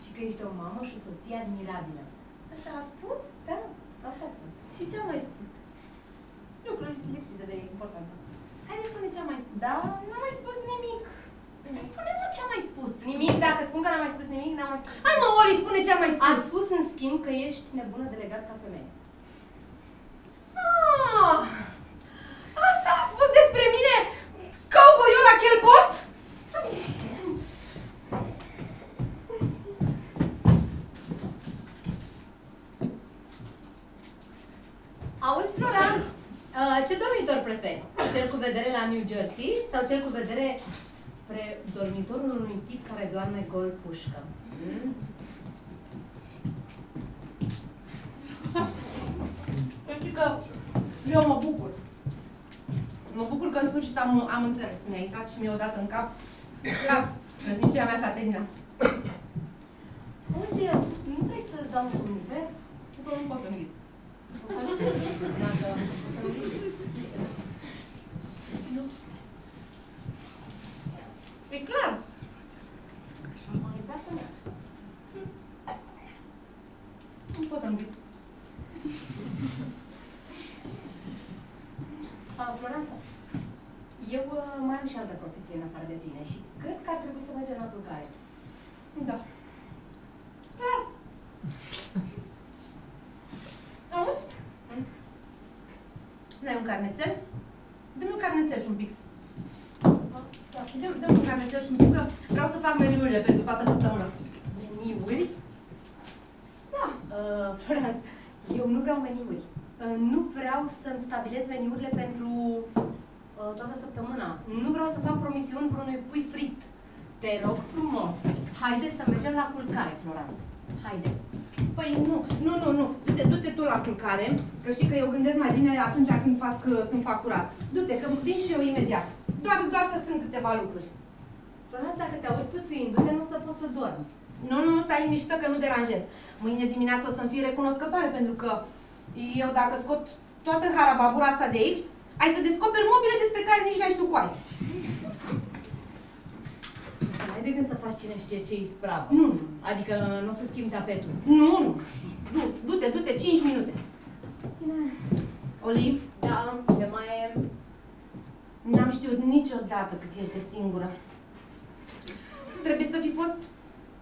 [SPEAKER 5] și că ești o mamă și o soție admirabilă.
[SPEAKER 1] Așa a spus?
[SPEAKER 5] Da, asta a spus.
[SPEAKER 1] Și ce a mai spus?
[SPEAKER 5] Lucruri lipsite de importanță.
[SPEAKER 1] Haideți spune ce a mai spus.
[SPEAKER 5] Da, n-a mai spus nimic.
[SPEAKER 1] Spune-mă ce a mai spus.
[SPEAKER 5] Nimic, dacă spun că n-a mai spus nimic, n-a mai spus
[SPEAKER 6] Hai mă, Oli, spune ce a mai
[SPEAKER 5] A
[SPEAKER 6] spus.
[SPEAKER 5] spus, în schimb, că ești nebună de legat ca femeie.
[SPEAKER 6] Ah, asta a spus despre mine cowboyul achel boss?
[SPEAKER 5] Auzi, Florence, uh, ce dormitor preferi? Cel cu vedere la New Jersey sau cel cu vedere spre dormitorul unui tip care doarme gol pușcă? Hmm?
[SPEAKER 6] Știi că eu mă bucur. Mă bucur că în sfârșit am, am înțeles. Mi-a intrat și mi-a dat în cap. Las, căsnicia mea s-a terminat.
[SPEAKER 5] Auzi, nu vrei să-ți dau un somnifer?
[SPEAKER 6] Nu, nu pot să mi
[SPEAKER 5] O să zici, dacă o să zici. Nu.
[SPEAKER 6] E clar.
[SPEAKER 5] Am mai dat până.
[SPEAKER 6] Nu pot să-mi zic.
[SPEAKER 5] Ah, Florența, eu uh, mai am și altă profesie în afară de tine și cred că ar trebui să mergem la culcare.
[SPEAKER 6] Da. Clar. Auzi? N-ai un carnețel? Dă-mi un carnețel și un pix. Da, dă-mi dă un carnețel și un pix, că vreau să fac meniurile pentru toată săptămâna.
[SPEAKER 5] Meniuri?
[SPEAKER 6] Da.
[SPEAKER 5] Uh, Florența, eu nu vreau meniuri. Uh, nu vreau să-mi stabilez meniurile pentru uh, toată săptămâna. Nu vreau să fac promisiuni vreunui pui fript. Te rog frumos, haide să mergem la culcare, Florența. Haide.
[SPEAKER 6] Păi nu, nu, nu, nu. Du-te, du-te tu la culcare, că știi că eu gândesc mai bine atunci când fac, când fac curat. Du-te, că vin și eu imediat. Doar, doar să strâng câteva lucruri.
[SPEAKER 5] Florența, dacă te auzi pățâindu-te, nu o să pot să dorm.
[SPEAKER 6] Nu, nu, stai liniștită că nu deranjez. Mâine dimineață o să-mi fii recunoscătoare pentru că eu dacă scot toată harababura asta de aici, ai să descoperi mobile despre care nici n-ai știut cu ai.
[SPEAKER 5] Ai de gând să faci cine știe ce ispravă.
[SPEAKER 6] Nu,
[SPEAKER 5] Adică nu o să schimbi tapetul.
[SPEAKER 6] nu, nu. Du, du-te, du-te, 5 minute. Oliv,
[SPEAKER 5] Da, ce mai e?
[SPEAKER 6] n-am știut niciodată cât ești de singură. Trebuie să fi fost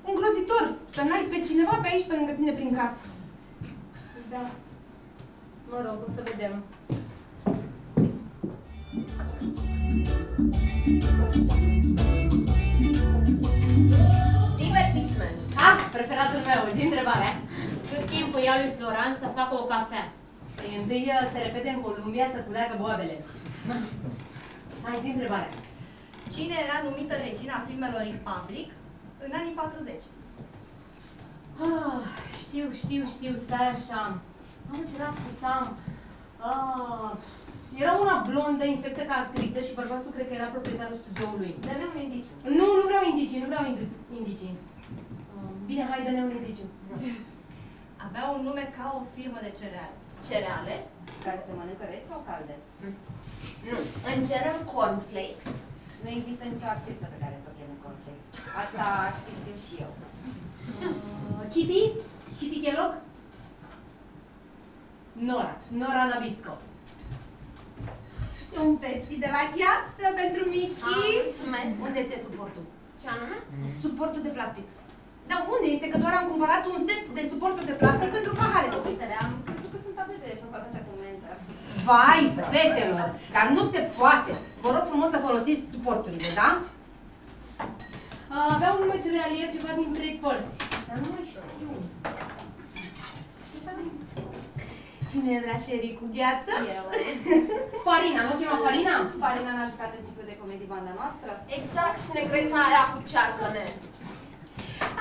[SPEAKER 6] îngrozitor, să n-ai pe cineva pe aici, pe lângă tine, prin casă.
[SPEAKER 5] Da. Mă rog, o să vedem. Preferatul meu, zi întrebarea.
[SPEAKER 3] Cât timp îi ia lui Floran să facă o cafea?
[SPEAKER 5] Păi întâi uh, se repede în Columbia să culeagă boabele. Hai, zi întrebarea.
[SPEAKER 4] Cine era numită regina filmelor în public în anii 40?
[SPEAKER 5] Ah, știu, știu, știu, stai așa. Am ce l-am spus, am. Ah, era una blondă, infectă ca actriță și bărbatul cred că era proprietarul studioului.
[SPEAKER 4] Dă-ne un indiciu.
[SPEAKER 5] Nu, nu vreau indicii, nu vreau indi- indicii. Ah, Bine, hai, dă-ne un indiciu.
[SPEAKER 4] Avea un nume ca o firmă de cereale.
[SPEAKER 1] Cereale?
[SPEAKER 2] Care se mănâncă reci sau calde?
[SPEAKER 1] Nu. În general, cornflakes.
[SPEAKER 2] Nu există nicio actriță pe care să o cheme complex. Asta știu, știu și eu.
[SPEAKER 5] Ah, Kitty? Kitty Kellogg? Nora. Nora Nabisco.
[SPEAKER 6] Și un Pepsi de la gheață pentru Mickey.
[SPEAKER 1] Ah, mulțumesc.
[SPEAKER 6] Unde ți-e suportul?
[SPEAKER 1] Ce anume?
[SPEAKER 6] Suportul de plastic. Dar unde este? Că doar am cumpărat un set de suporturi de plastic pentru pahare.
[SPEAKER 2] Uite, am crezut că sunt tablete, deci sunt atâtea cu mentă.
[SPEAKER 6] Vai, fetelor, dar nu se poate. Vă rog frumos să folosiți suporturile, da?
[SPEAKER 5] Uh, Avea un nume cerealier ceva din trei părți. Dar nu mai știu.
[SPEAKER 6] Cine vrea sherry cu gheață?
[SPEAKER 2] Eu. (laughs)
[SPEAKER 5] Farina, nu o chema Farina?
[SPEAKER 2] Farina n-a jucat în ciclu de comedii banda noastră?
[SPEAKER 1] Exact, negresa aia cu cearcăne.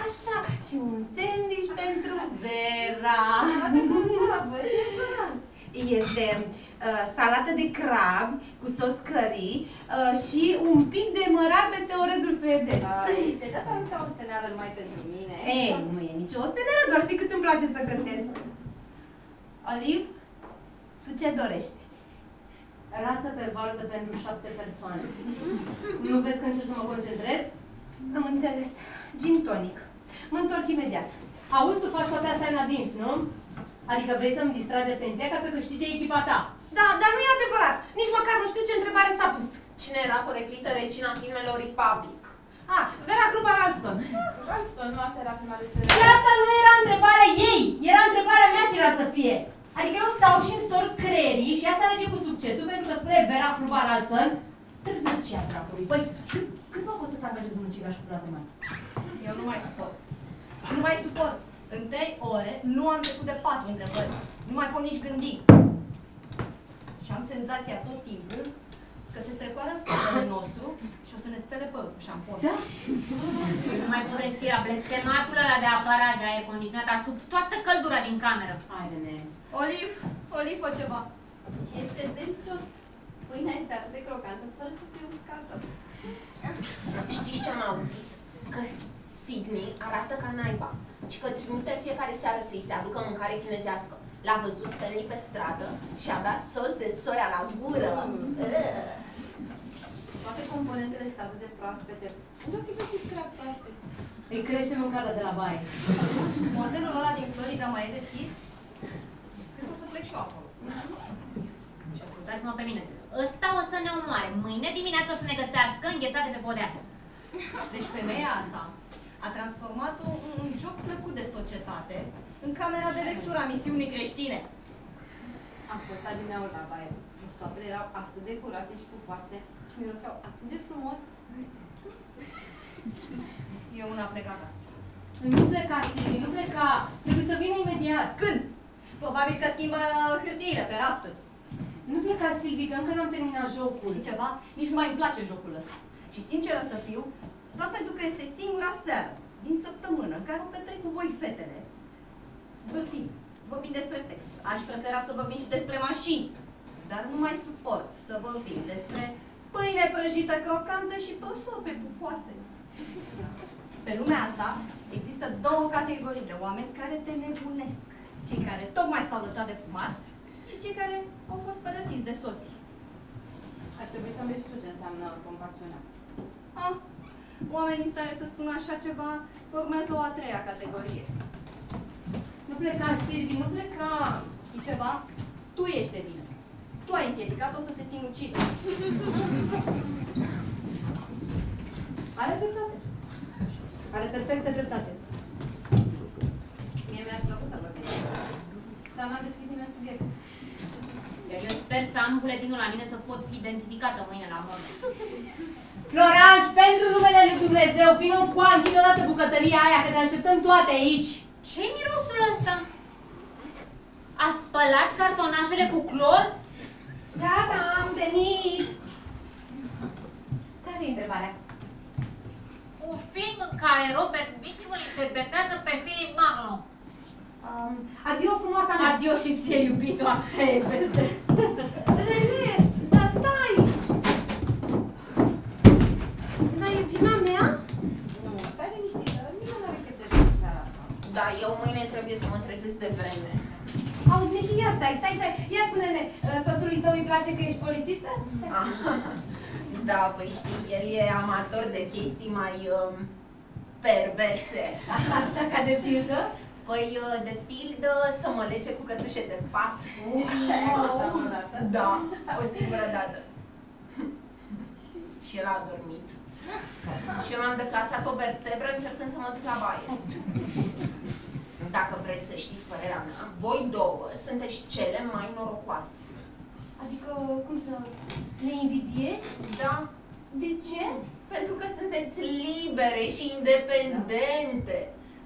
[SPEAKER 6] Așa, și un sandwich pentru Vera.
[SPEAKER 2] Bravo, ce frumos!
[SPEAKER 6] Este uh, salată de crab cu sos curry uh, și un pic de mărar peste orezul suedez.
[SPEAKER 2] Ai, ți-ai dat atâta osteneală numai pentru mine?
[SPEAKER 6] Ei, nu e nicio ostenelă, doar știi cât îmi place să gândesc. Oliv, tu ce dorești?
[SPEAKER 5] Rață pe vardă pentru șapte persoane. Nu vezi că încerc să mă concentrez?
[SPEAKER 6] Am înțeles. Gin tonic. Mă întorc imediat.
[SPEAKER 5] Auzi, tu faci toate astea în adins, nu? Adică vrei să-mi distragi atenția ca să câștige echipa ta.
[SPEAKER 6] Da, dar nu e adevărat. Nici măcar nu știu ce întrebare s-a pus.
[SPEAKER 1] Cine era poreclită regina filmelor Republic?
[SPEAKER 6] Ah, Vera Krupa Ralston.
[SPEAKER 2] Ralston, nu asta era prima de
[SPEAKER 5] Și asta nu era întrebarea ei! Era întrebarea mea firea să fie. Adică eu stau și îmi storc creierii și asta alege cu succesul pentru că spune Vera Krupa Ralston Trădăcea dracului. Păi, cât, cât mă costă să angajez un ucigaș cu plată mare?
[SPEAKER 4] Eu nu mai suport. Nu mai suport. În trei ore nu am trecut de patru întrebări. Nu mai pot nici gândi. Și am senzația tot timpul că se strecoară în spatele nostru și o să ne spele părul cu șampon.
[SPEAKER 5] Da?
[SPEAKER 3] Nu mai pot respira. Blestematul ăla de aparat de aer condiționat a sub toată căldura din cameră.
[SPEAKER 5] Haide, ne.
[SPEAKER 4] Oliv, Oliv, fă ceva.
[SPEAKER 2] Este delicios. Pâinea este atât de crocantă, fără să fie uscată.
[SPEAKER 1] Știți ce am auzit? Că Sydney arată ca naiba. Și că trimite în fiecare seară să-i se aducă mâncare chinezească. L-a văzut Stanley pe stradă și avea sos de soia la gură.
[SPEAKER 2] Toate componentele sunt atât de proaspete. Unde o fi găsit crab proaspeți?
[SPEAKER 5] Îi crește mâncarea de la baie. (laughs)
[SPEAKER 4] Motelul ăla din Florida mai e deschis? Cred că o să plec și eu acolo.
[SPEAKER 3] Și ascultați-mă pe mine. Ăsta o să ne omoare. Mâine dimineață o să ne găsească înghețate pe podea.
[SPEAKER 4] Deci femeia asta a transformat-o în un joc plăcut de societate în camera de lectură a misiunii creștine.
[SPEAKER 2] Am fost adineauri la baie. Musoapele erau atât de curate și pufoase și miroseau atât de frumos.
[SPEAKER 4] Eu una plec acasă.
[SPEAKER 5] Nu pleca, Silvi, nu pleca. Trebuie să vină imediat.
[SPEAKER 4] Când? Probabil că schimbă hârtiile pe rafturi.
[SPEAKER 5] Nu pleca, Silvi, că încă n-am terminat jocul.
[SPEAKER 4] Știi ceva? Nici nu mai îmi place jocul ăsta. Și sinceră să fiu, doar pentru că este singura seară din săptămână în care o petrec cu voi fetele. Băfim, vorbim despre sex. Aș prefera să vorbim și despre mașini. Dar nu mai suport să vorbim despre pâine prăjită crocantă și prosope pufoase. Pe lumea asta există două categorii de oameni care te nebunesc. Cei care tocmai s-au lăsat de fumat și cei care au fost părăsiți de soți.
[SPEAKER 2] Ar trebui să înveți tu ce înseamnă compasiunea.
[SPEAKER 4] Ah, oamenii în stare să spună așa ceva formează o a treia categorie.
[SPEAKER 5] Nu pleca, Silvi, nu pleca.
[SPEAKER 4] Știi ceva? Tu ești de vină. Tu ai împiedicat-o să se sinucidă.
[SPEAKER 5] Are dreptate. Are perfectă dreptate.
[SPEAKER 2] Mie mi-ar plăcut să vorbesc despre sex, dar n-a deschis nimeni subiectul.
[SPEAKER 3] Iar eu sper să am buletinul la mine să pot fi identificată mâine la mormânt.
[SPEAKER 5] Floranț, pentru numele lui Dumnezeu, vină cu închide odată bucătăria aia, că te așteptăm toate aici.
[SPEAKER 3] Ce mirosul ăsta? A spălat cartonașele cu clor?
[SPEAKER 5] Gata, am venit.
[SPEAKER 2] Care e întrebarea?
[SPEAKER 3] Un film în care Robert Mitchum îl interpretează pe Philip Marlowe.
[SPEAKER 5] Um, adio frumoasa mea.
[SPEAKER 3] Adio și ție, iubito, asta e peste.
[SPEAKER 5] Rene, dar stai. Dar e vina mea?
[SPEAKER 2] Nu, stai liniștită, nimeni nu are cât de zi seara asta.
[SPEAKER 1] Da, eu mâine trebuie să mă trezesc de vreme.
[SPEAKER 6] Auzi, Michi, ia stai, stai, stai. Ia spune-ne, uh, soțului tău îi place că ești polițistă?
[SPEAKER 1] Ah, Da, păi știi, el e amator de chestii mai um, perverse. (laughs)
[SPEAKER 6] Așa ca de pildă?
[SPEAKER 1] Păi, uh, de pildă, să mă lege cu cătușe de pat.
[SPEAKER 2] Dar (laughs) odată.
[SPEAKER 1] Da, o singură dată. (laughs) Și el a dormit. Și eu am deplasat o vertebră încercând să mă duc la baie. Dacă vreți să știți părerea mea, voi două sunteți cele mai norocoase.
[SPEAKER 6] uh, cum să, ne invidiezi?
[SPEAKER 1] Da,
[SPEAKER 6] De ce?
[SPEAKER 1] pentru că sunteți libere și independente.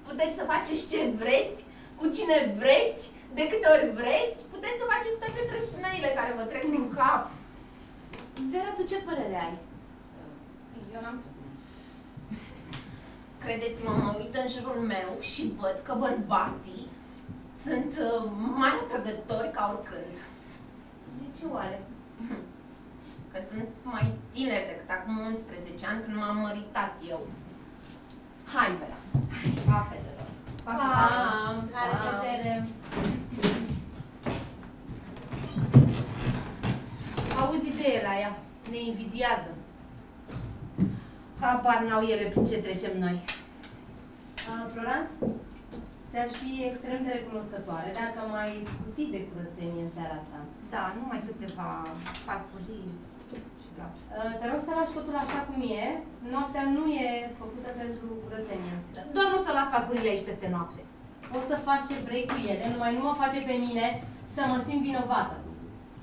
[SPEAKER 1] Puteți să faceți ce vreți, cu cine vreți, de câte ori vreți. Puteți să faceți toate trăsneile care vă trec prin cap.
[SPEAKER 6] Vera, tu ce părere ai?
[SPEAKER 7] Eu n-am fost.
[SPEAKER 1] Credeți-mă, mă uit în jurul meu și văd că bărbații sunt uh, mai atrăgători ca oricând.
[SPEAKER 6] De ce oare? (laughs)
[SPEAKER 1] Că sunt mai tineri decât acum 11 ani când m-am măritat eu. Hai, Vera!
[SPEAKER 5] Pa, fetelor.
[SPEAKER 6] Pa,
[SPEAKER 5] Pa,
[SPEAKER 6] La revedere!
[SPEAKER 5] Auzi ideea la ea. Ne invidiază. Habar n-au ele prin ce trecem noi. A, Floranț, ți-aș fi extrem de recunoscătoare dacă m-ai scutit de curățenie în seara asta.
[SPEAKER 6] Da, numai câteva farfurii și gata.
[SPEAKER 5] A, Te rog să lași totul așa cum e. Noaptea nu e făcută pentru curățenie.
[SPEAKER 6] Doar nu să las farfurile aici peste noapte.
[SPEAKER 5] Poți să faci ce vrei cu ele, numai nu mă face pe mine să mă simt vinovată.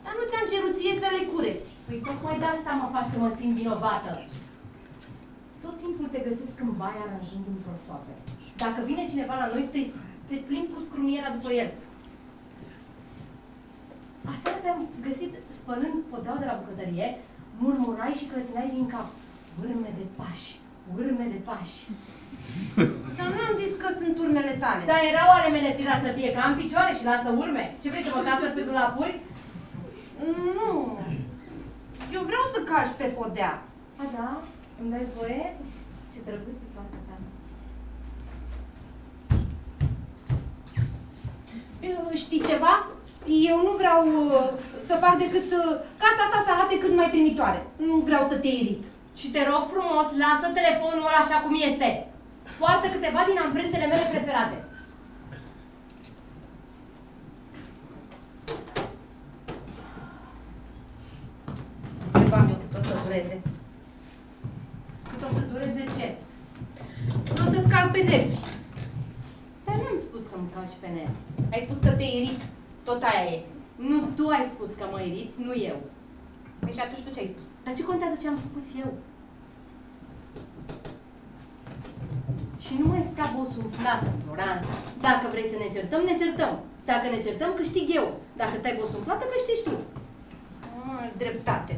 [SPEAKER 6] Dar nu ți-am cerut ție să le cureți.
[SPEAKER 5] Păi tocmai de asta mă faci să mă simt vinovată. Tot timpul te găsesc în baie aranjând un prosoape. Dacă vine cineva la noi, te, te plimbi cu scrumiera după el. Aseară te-am găsit spălând podeaua de la bucătărie, murmurai și clătinai din cap. Urme de pași, urme de pași. (laughs)
[SPEAKER 6] Dar n-am zis că sunt urmele tale.
[SPEAKER 5] Dar erau ale mele firar să fie ca în picioare și lasă urme. Ce vrei să mă casă pe dulapuri?
[SPEAKER 6] Nu. Eu vreau să calci pe podea.
[SPEAKER 5] A, da? Îmi dai voie? Ce drăguț de partea ta.
[SPEAKER 6] Eu, Știi ceva? Eu nu vreau uh, să fac decât uh, ca asta asta să arate cât mai primitoare. Nu vreau să te irit.
[SPEAKER 5] Și te rog frumos, lasă telefonul ăla așa cum este. Poartă câteva din amprentele mele preferate.
[SPEAKER 6] Întrebam eu cât o să dureze.
[SPEAKER 5] Cât o să dureze ce?
[SPEAKER 6] Nu o să-ți calc pe nervi.
[SPEAKER 5] Dar n-am spus că mă calci pe nervi.
[SPEAKER 6] Ai spus că te irit. Tot aia e.
[SPEAKER 5] Nu tu ai spus că mă iriți, nu eu.
[SPEAKER 6] Păi și atunci tu ce ai spus?
[SPEAKER 5] Dar ce contează ce am spus eu? Și nu mai sta bosunflată, Floranța. Dacă vrei să ne certăm, ne certăm. Dacă ne certăm, câștig eu. Dacă stai bosunflată, câștigi tu.
[SPEAKER 6] Ah, dreptate.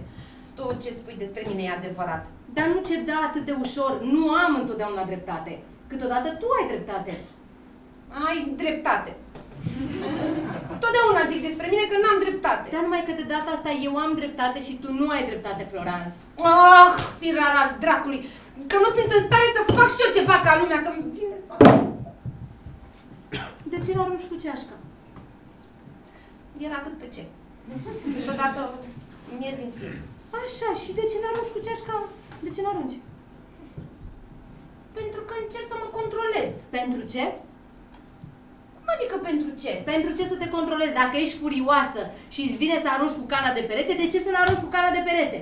[SPEAKER 6] Tot ce spui despre mine e adevărat.
[SPEAKER 5] Dar nu ce da atât de ușor. Nu am întotdeauna dreptate. Câteodată tu ai dreptate.
[SPEAKER 6] Ai dreptate. Totdeauna zic despre mine că n-am dreptate.
[SPEAKER 5] Dar numai că de data asta eu am dreptate și tu nu ai dreptate, Florans.
[SPEAKER 6] Ah, firar al dracului! Că nu sunt în stare să fac și eu ceva ca lumea, că mi vine să...
[SPEAKER 5] De ce nu arunci cu ceașca?
[SPEAKER 6] Era cât pe ce. Câteodată îmi ies din fir.
[SPEAKER 5] Așa, și de ce nu arunci cu ceașca? De ce nu arunci?
[SPEAKER 6] Pentru că încerc să mă controlez.
[SPEAKER 5] Pentru ce?
[SPEAKER 6] Cum adică pentru ce?
[SPEAKER 5] Pentru ce să te controlezi? Dacă ești furioasă și îți vine să arunci cu cana de perete, de ce să nu arunci cu cana de perete?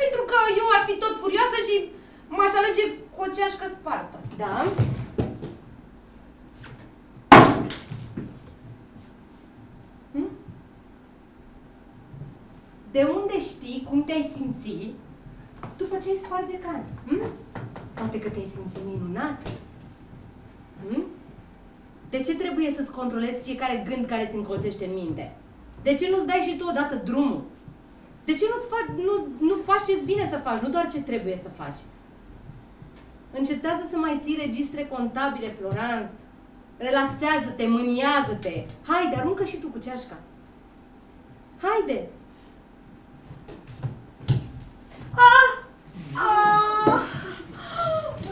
[SPEAKER 6] Pentru că eu aș fi tot furioasă și m-aș alege cu o ceașcă spartă.
[SPEAKER 5] Da? Hm? De unde știi cum te-ai simți după ce îi sparge cana? Hm? Poate că te-ai simțit minunat. Hm? De ce trebuie să-ți controlezi fiecare gând care ți încolțește în minte? De ce nu-ți dai și tu odată drumul? De ce nu-ți faci, nu, nu faci ce-ți vine să faci, nu doar ce trebuie să faci? Încetează să mai ții registre contabile, Florans. Relaxează-te, mâniază-te. Haide, aruncă și tu cu ceașca. Haide!
[SPEAKER 6] Ah! Ah!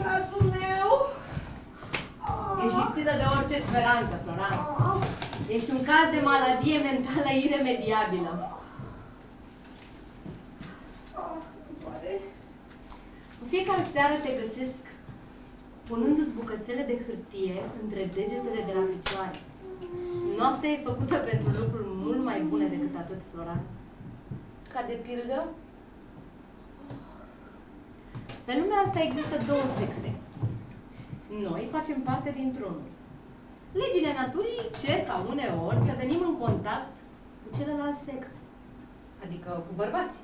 [SPEAKER 6] Brațul meu! Ah!
[SPEAKER 5] Ești lipsită de orice speranță, Florans. Ești un caz de maladie mentală iremediabilă.
[SPEAKER 6] Ah, îmi doare.
[SPEAKER 5] În fiecare seară te găsesc punându-ți bucățele de hârtie între degetele de la picioare. Noaptea e făcută pentru lucruri mult mai bune decât atât, Florans.
[SPEAKER 6] Ca de pildă?
[SPEAKER 5] Pe lumea asta există două sexe. Noi facem parte dintr-unul. Legile naturii cer ca uneori să venim în contact cu celălalt sex.
[SPEAKER 2] Adică cu bărbați.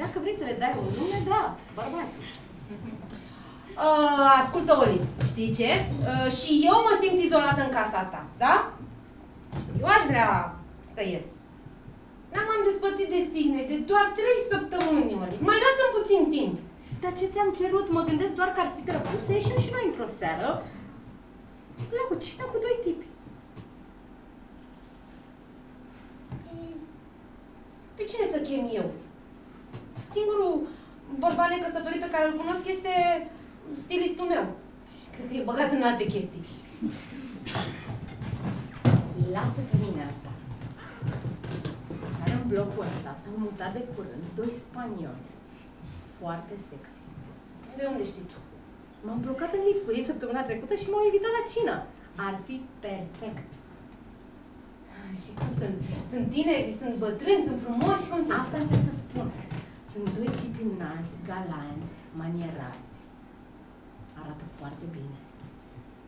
[SPEAKER 5] Dacă vrei să le dai o nume, da, bărbații. (laughs)
[SPEAKER 6] Uh, ascultă, Oli, știi ce? Uh, și eu mă simt izolată în casa asta, da? Eu aș vrea să ies. Dar m-am despărțit de sine de doar trei săptămâni, Oli. Mai lasă-mi puțin timp.
[SPEAKER 5] Dar ce ți-am cerut? Mă gândesc doar că ar fi drăguț să ieșim și noi într-o seară la o cină cu doi tipi.
[SPEAKER 6] Pe cine să chem eu? Singurul bărbat necăsătorit pe care îl cunosc este stilistul meu. Și cred că e băgat în alte chestii.
[SPEAKER 5] Lasă pe mine asta. Care în blocul ăsta s-au mutat de curând doi spanioli. Foarte sexy.
[SPEAKER 6] De unde știi tu?
[SPEAKER 5] M-am blocat în lift cu ei săptămâna trecută și m-au invitat la cină. Ar fi perfect.
[SPEAKER 6] Și cum sunt? Sunt tineri, sunt bătrâni, sunt frumoși, cum sunt?
[SPEAKER 5] Asta ce să spun. Sunt doi tipi înalți, galanți, manierați. Arată foarte bine.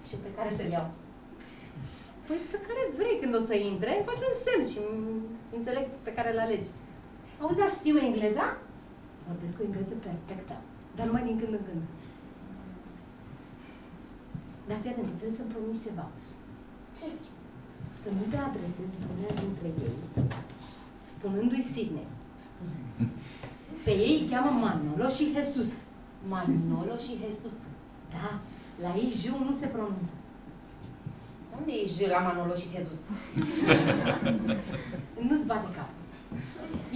[SPEAKER 6] Și pe care să-l iau?
[SPEAKER 5] Păi pe care vrei când o să intre, îmi faci un semn și îmi înțeleg pe care îl alegi.
[SPEAKER 6] Auzi, dar știu engleza?
[SPEAKER 5] Vorbesc cu o engleză perfectă, dar numai din când în când. Dar fii atent, trebuie să-mi promiți ceva.
[SPEAKER 6] Ce?
[SPEAKER 5] Să nu te adresezi unele dintre ei, spunându-i Sidney. Pe ei îi cheamă Manolo și Jesus.
[SPEAKER 6] Manolo și Jesus.
[SPEAKER 5] Da, la ei Jiu nu se pronunță.
[SPEAKER 6] Unde e J la Manolo și Jesus? (laughs)
[SPEAKER 5] Nu-ți bate capul.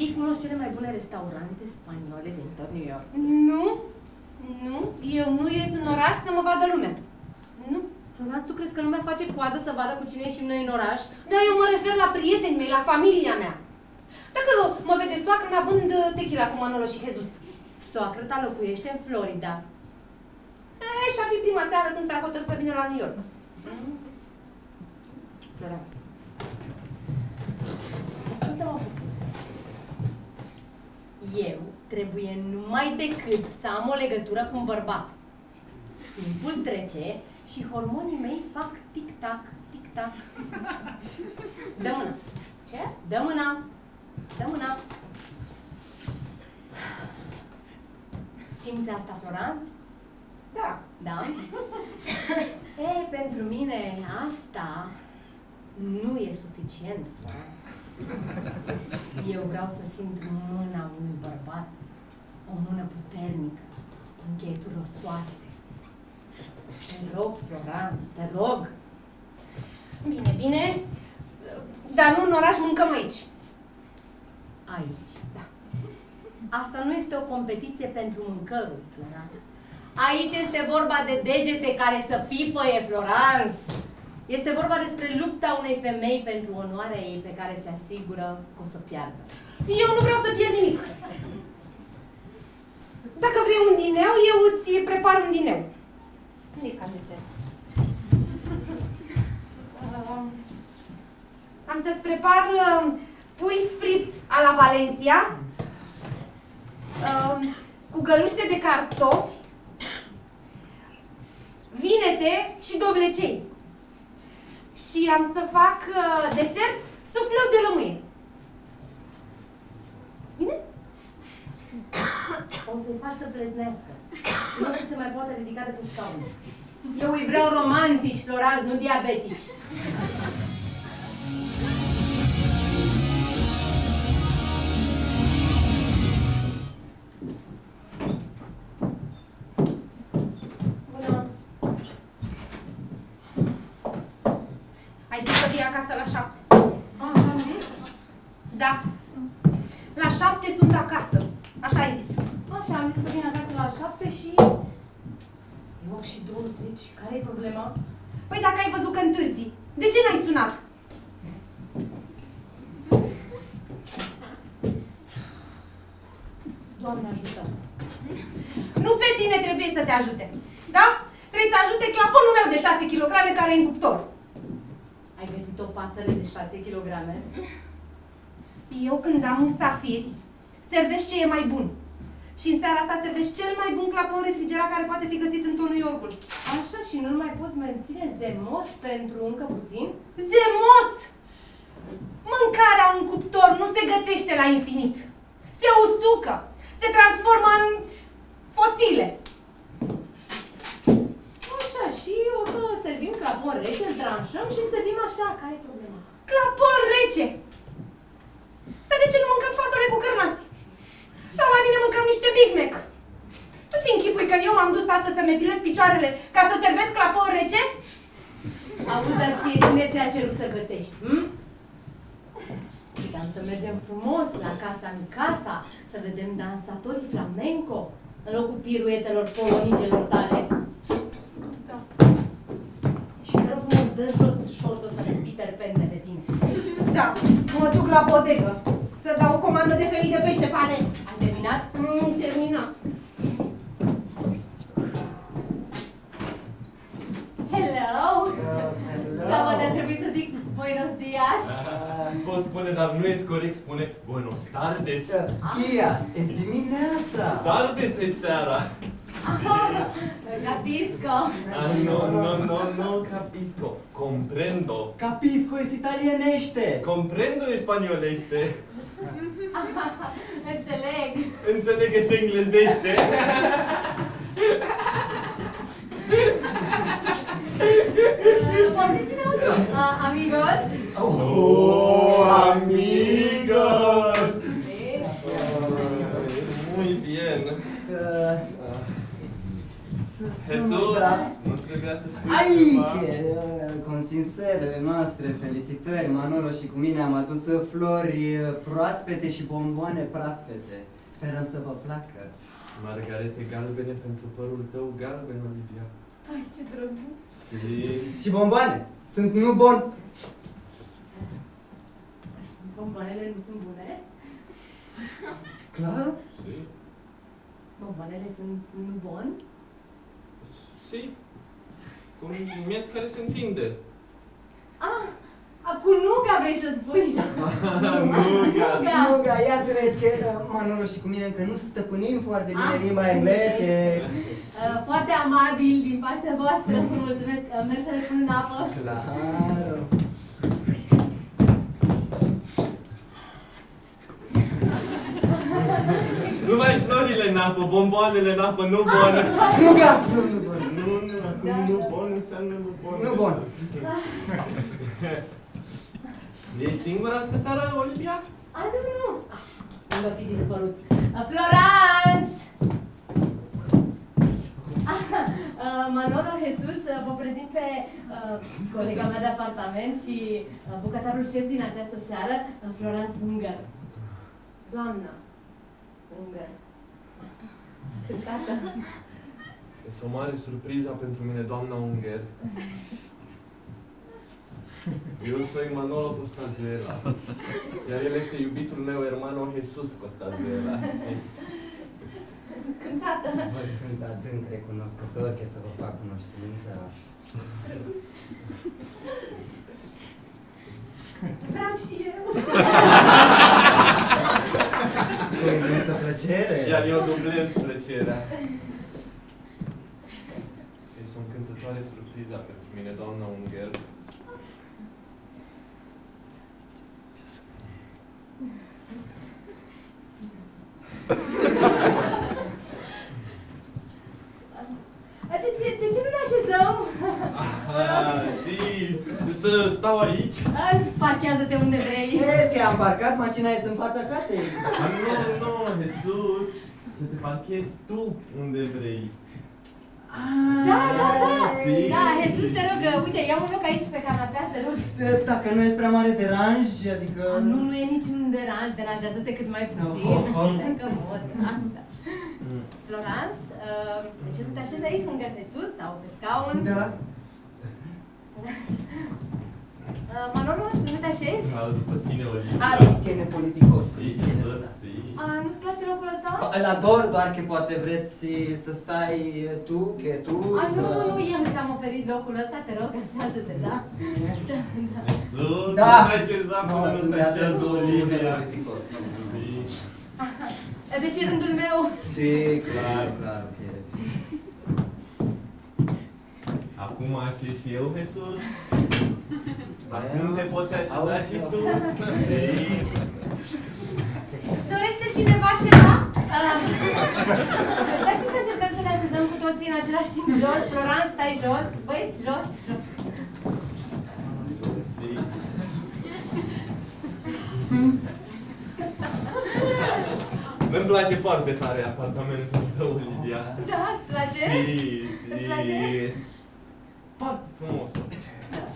[SPEAKER 5] Ei cunosc cele mai bune restaurante spaniole din tot New York.
[SPEAKER 6] Nu, nu, eu nu ies în oraș să mă vadă lumea. Nu.
[SPEAKER 5] Florans, tu crezi că lumea face coadă să vadă cu cine ieșim noi în oraș?
[SPEAKER 6] Dar eu mă refer la prietenii mei, la familia mea. Dacă mă vede soacră mea bând tequila cu Manolo și Jesus.
[SPEAKER 5] Soacră ta locuiește în Florida.
[SPEAKER 6] E, și-ar fi prima seară când s-a hotărât să vină la New York.
[SPEAKER 5] Florans. Ascultă-mă puțin. Eu trebuie numai decât să am o legătură cu un bărbat. Timpul trece și hormonii mei fac tic-tac, tic-tac. Dă mâna.
[SPEAKER 6] Ce?
[SPEAKER 5] Dă mâna. Dă mâna. Simți asta, Floranț?
[SPEAKER 6] Da.
[SPEAKER 5] Da? e, pentru mine asta nu e suficient, Floranț. (laughs) Eu vreau să simt mâna unui bărbat, o mână puternică, încheieturi osoase. Te rog, Floranț, te rog.
[SPEAKER 6] Bine, bine. Dar nu în oraș, mâncăm aici.
[SPEAKER 5] Aici. Da. Asta nu este o competiție pentru mâncăruri, Floranț. Aici este vorba de degete care să pipăie, Floranț. Este vorba despre lupta unei femei pentru onoarea ei pe care se asigură că o să piardă.
[SPEAKER 6] Eu nu vreau să pierd nimic. Dacă vrei un dineu, eu îți prepar un dineu. Unde e carnețel? Uh, am să-ți prepar uh, pui fript a la Valencia, uh, cu găluște de cartofi, vinete și doblecei. Și am să fac uh, desert sufleu de lămâie. Bine?
[SPEAKER 5] O să-i faci să pleznească. Nu o să se mai poată ridica de pe scaun. Eu îi vreau romantici, Floranț, nu diabetici. Și 20. Care e problema?
[SPEAKER 6] Păi dacă ai văzut că întârzi, de ce n-ai sunat?
[SPEAKER 5] Doamne ajută!
[SPEAKER 6] Nu pe tine trebuie să te ajute. Da? Trebuie să ajute claponul meu de 6 kg care e în cuptor.
[SPEAKER 5] Ai gătit o pasăre de 6 kg? (laughs)
[SPEAKER 6] Eu când am musafiri, servesc ce e mai bun. Și în seara asta servesc cel mai bun clapon refrigerat care poate fi găsit în tot New Yorkul.
[SPEAKER 5] Așa și nu mai poți menține zemos pentru încă puțin?
[SPEAKER 6] Zemos! Mâncarea în cuptor nu se gătește la infinit. Se usucă, se transformă în fosile.
[SPEAKER 5] Așa, și o să servim clapon rece, îl tranșăm și îl servim așa. Care e problema?
[SPEAKER 6] Clapon rece! Dar de ce nu mâncăm fasole cu cârnați? Sau mai bine mâncăm niște Big Mac? Tu ți închipui că eu m-am dus astăzi să-mi epilez picioarele ca să servesc clapon rece?
[SPEAKER 5] Auzi, dar ție cine ți-a cerut să gătești? Hm? Puteam să mergem frumos la casa în casa, să vedem dansatorii flamenco, în locul piruetelor polonicelor tale.
[SPEAKER 6] Da.
[SPEAKER 5] Și te rog frumos, dă jos șortul ăsta de Peter Pan de tine.
[SPEAKER 6] Da, mă duc la bodegă să dau o comandă de felii de pește pane.
[SPEAKER 5] Ai terminat?
[SPEAKER 6] Mm, terminat.
[SPEAKER 5] Hello! Sau dar trebuie să zic buenos dias?
[SPEAKER 8] Ah, Pot spune, dar nu e corect, spune buenos tardes.
[SPEAKER 9] Dias, es dimineața!
[SPEAKER 8] Tardes e seara.
[SPEAKER 5] Capisco!
[SPEAKER 8] Ah, no, no, no, no capisco. Comprendo.
[SPEAKER 9] Capisco es italienește!
[SPEAKER 8] Comprendo spaniolește.
[SPEAKER 5] Înțeleg!
[SPEAKER 8] Înțeleg că se englezește.
[SPEAKER 5] Uh, amigos!
[SPEAKER 8] Oh, amigos! Muy bien.
[SPEAKER 9] La-
[SPEAKER 8] nu trebuia să spui
[SPEAKER 9] Ai,
[SPEAKER 8] ceva.
[SPEAKER 9] Că, uh, cu sincerele noastre felicitări, Manolo și cu mine am adus uh, flori uh, proaspete și bomboane proaspete. Sperăm să vă placă.
[SPEAKER 8] Margarete galbene pentru părul tău galben, Olivia.
[SPEAKER 5] Ai, ce drăguț!
[SPEAKER 8] Si.
[SPEAKER 9] Și bomboane. Sunt nu bon.
[SPEAKER 5] Bomboanele nu sunt bune?
[SPEAKER 9] Clar?
[SPEAKER 8] Si.
[SPEAKER 5] Bomboanele sunt nu bun?
[SPEAKER 8] Si. Cu un miez care se întinde.
[SPEAKER 5] Ah, cu nuga vrei să spui?
[SPEAKER 8] Nuga.
[SPEAKER 5] Nuga!
[SPEAKER 9] Nu, ga, iată vezi că uh, Manolo și cu mine încă nu stăpânim foarte bine
[SPEAKER 5] Ah.
[SPEAKER 9] limba engleză.
[SPEAKER 5] Uh, foarte amabil din partea voastră, vă mulțumesc. Uh, Merg să le pun în apă.
[SPEAKER 9] Clar.
[SPEAKER 8] Numai florile în apă, bomboanele în apă, nu boane.
[SPEAKER 9] Nu, ga! Nu, nu, bun.
[SPEAKER 8] Nu, nu, acum nu bon înseamnă nu bon.
[SPEAKER 9] Nu bon. (laughs)
[SPEAKER 8] E singura astă seară, Olivia?
[SPEAKER 5] A, nu, nu. Nu va fi dispărut. Uh, Florence! Ah, uh, Manolo Jesus, uh, vă prezint pe uh, colega mea de apartament și uh, bucătarul șef din această seară, uh, Florence Unger. Doamna Unger. Cântată.
[SPEAKER 8] Este o mare surpriză pentru mine, doamna Unger. (laughs) Eu soy Manolo Costazuela. Iar el este iubitul meu, hermano Jesus Costazuela.
[SPEAKER 5] Cântată.
[SPEAKER 9] Vă sunt adânc recunoscător că să vă fac cunoștință.
[SPEAKER 5] Vreau și eu.
[SPEAKER 9] Cu imensă plăcere.
[SPEAKER 8] Iar eu dublez plăcerea. Este o încântătoare surpriză pentru mine, doamna Unger.
[SPEAKER 5] De ce, de ce nu ne așezăm?
[SPEAKER 8] Ah, si, să stau aici?
[SPEAKER 5] Ah, Parchează-te unde vrei.
[SPEAKER 9] Vezi că am parcat, mașina este în fața casei.
[SPEAKER 8] Ah, nu, nu, Jesus, să te parchezi tu unde vrei.
[SPEAKER 5] Da, da, da.
[SPEAKER 8] Si.
[SPEAKER 5] Da, Jesus, te rog, uite, ia un loc aici pe canapea, te rog.
[SPEAKER 9] Dacă nu este prea mare deranj, adică...
[SPEAKER 5] Ah, nu, nu e niciun deranj, deranjează-te cât mai puțin.
[SPEAKER 9] Oh, oh, oh.
[SPEAKER 5] Dacă mod, da, da. Florence, uh, de ce nu te așezi aici lângă Jesus sau pe scaun?
[SPEAKER 9] Da.
[SPEAKER 5] Uh, Manolo, nu te așezi?
[SPEAKER 8] Al după tine, Olivia.
[SPEAKER 9] Adică e nepoliticos.
[SPEAKER 8] Si, Jesus, si.
[SPEAKER 5] Uh, nu-ți place locul ăsta?
[SPEAKER 9] Îl ador, doar că poate vreți să stai tu, că tu...
[SPEAKER 5] Ah, nu,
[SPEAKER 9] să-
[SPEAKER 5] nu, nu, eu ți-am oferit locul ăsta, te rog, așează-te, da?
[SPEAKER 8] Jesus,
[SPEAKER 9] Da.
[SPEAKER 8] nu te așeza
[SPEAKER 9] Nu,
[SPEAKER 8] până nu
[SPEAKER 9] sunt
[SPEAKER 8] se
[SPEAKER 9] de
[SPEAKER 8] așează
[SPEAKER 9] adevăr
[SPEAKER 8] Olivia.
[SPEAKER 9] nepoliticos.
[SPEAKER 8] Si.
[SPEAKER 5] Deci e rândul meu.
[SPEAKER 9] Si, clar, clar, ok.
[SPEAKER 8] Acum așez și eu, Jesus. Acum te poți așeza și tu. (laughs) Ei,
[SPEAKER 5] Dorește cineva ceva? Uh, Ce-ar fi să încercăm să ne așezăm cu toții în același timp jos? Florence, stai jos. Băieți, jos, jos.
[SPEAKER 8] Îmi place foarte tare apartamentul tău, Lidia.
[SPEAKER 5] Da, îți place?
[SPEAKER 8] Si,
[SPEAKER 5] Îți
[SPEAKER 8] si,
[SPEAKER 5] place?
[SPEAKER 8] Foarte frumos.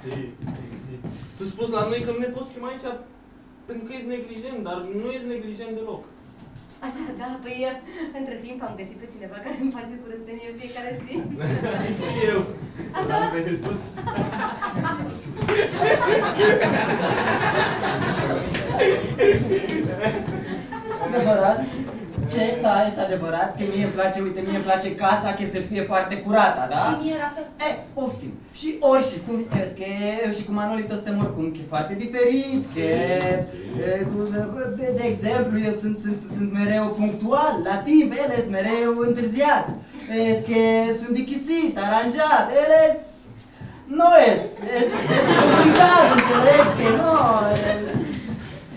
[SPEAKER 8] Si, si, si. Tu spus la noi că nu ne poți chema aici pentru că ești neglijent, dar nu ești neglijent deloc.
[SPEAKER 5] A, da, da, păi uh, între timp am găsit pe cineva care îmi face curățenie în fiecare zi. (laughs)
[SPEAKER 8] și eu.
[SPEAKER 5] A, da?
[SPEAKER 8] L-am pe Jesus.
[SPEAKER 9] Este adevărat? Ce? Da, este adevărat că mie îmi place, uite, mie îmi place casa că să fie foarte curată, da?
[SPEAKER 5] Și mie la fel.
[SPEAKER 9] E, poftim. Și ori și cum, es că eu și cu Manolito suntem oricum că foarte diferiți, că, e, de, de exemplu, eu sunt, sunt, sunt mereu punctual, la timp, ele sunt mereu întârziat. Es că sunt dichisit, aranjat, ele nu es, es, es complicat, înțelegi că nu, es...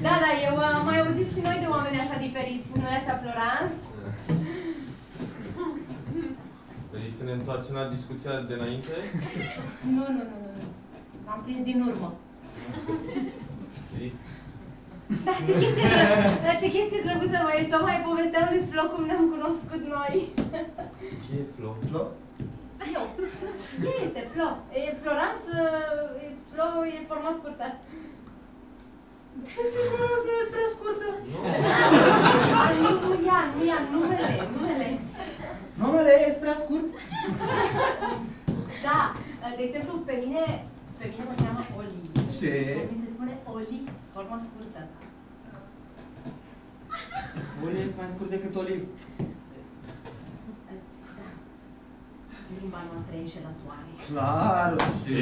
[SPEAKER 5] Da, da, eu uh, am mai auzit și noi de oameni așa diferiți, nu e așa, Florence?
[SPEAKER 8] Vrei să ne întoarcem la discuția de înainte?
[SPEAKER 6] Nu, nu, nu, nu. nu. Am prins din urmă.
[SPEAKER 8] Si.
[SPEAKER 5] Da, ce chestie, dră- da, ce chestie drăguță mai este, o mai povesteam lui Flo cum ne-am cunoscut noi.
[SPEAKER 8] Ce e Flo?
[SPEAKER 9] Flo?
[SPEAKER 5] Flo. Ce este Flo? E Florence, uh, e Flo e forma scurtă.
[SPEAKER 9] Vezi că Florence nu e prea scurtă.
[SPEAKER 8] Nu.
[SPEAKER 5] A, nu, nu ea, nu ea, numele, numele.
[SPEAKER 9] Numele e prea scurt?
[SPEAKER 5] Da, de exemplu, pe mine, pe mine mă cheamă Oli.
[SPEAKER 9] Ce?
[SPEAKER 5] Mi se spune Oli, forma scurtă.
[SPEAKER 9] Oli este mai scurt decât oliv.
[SPEAKER 5] Limba noastră e înșelătoare.
[SPEAKER 9] Clar,
[SPEAKER 8] Si.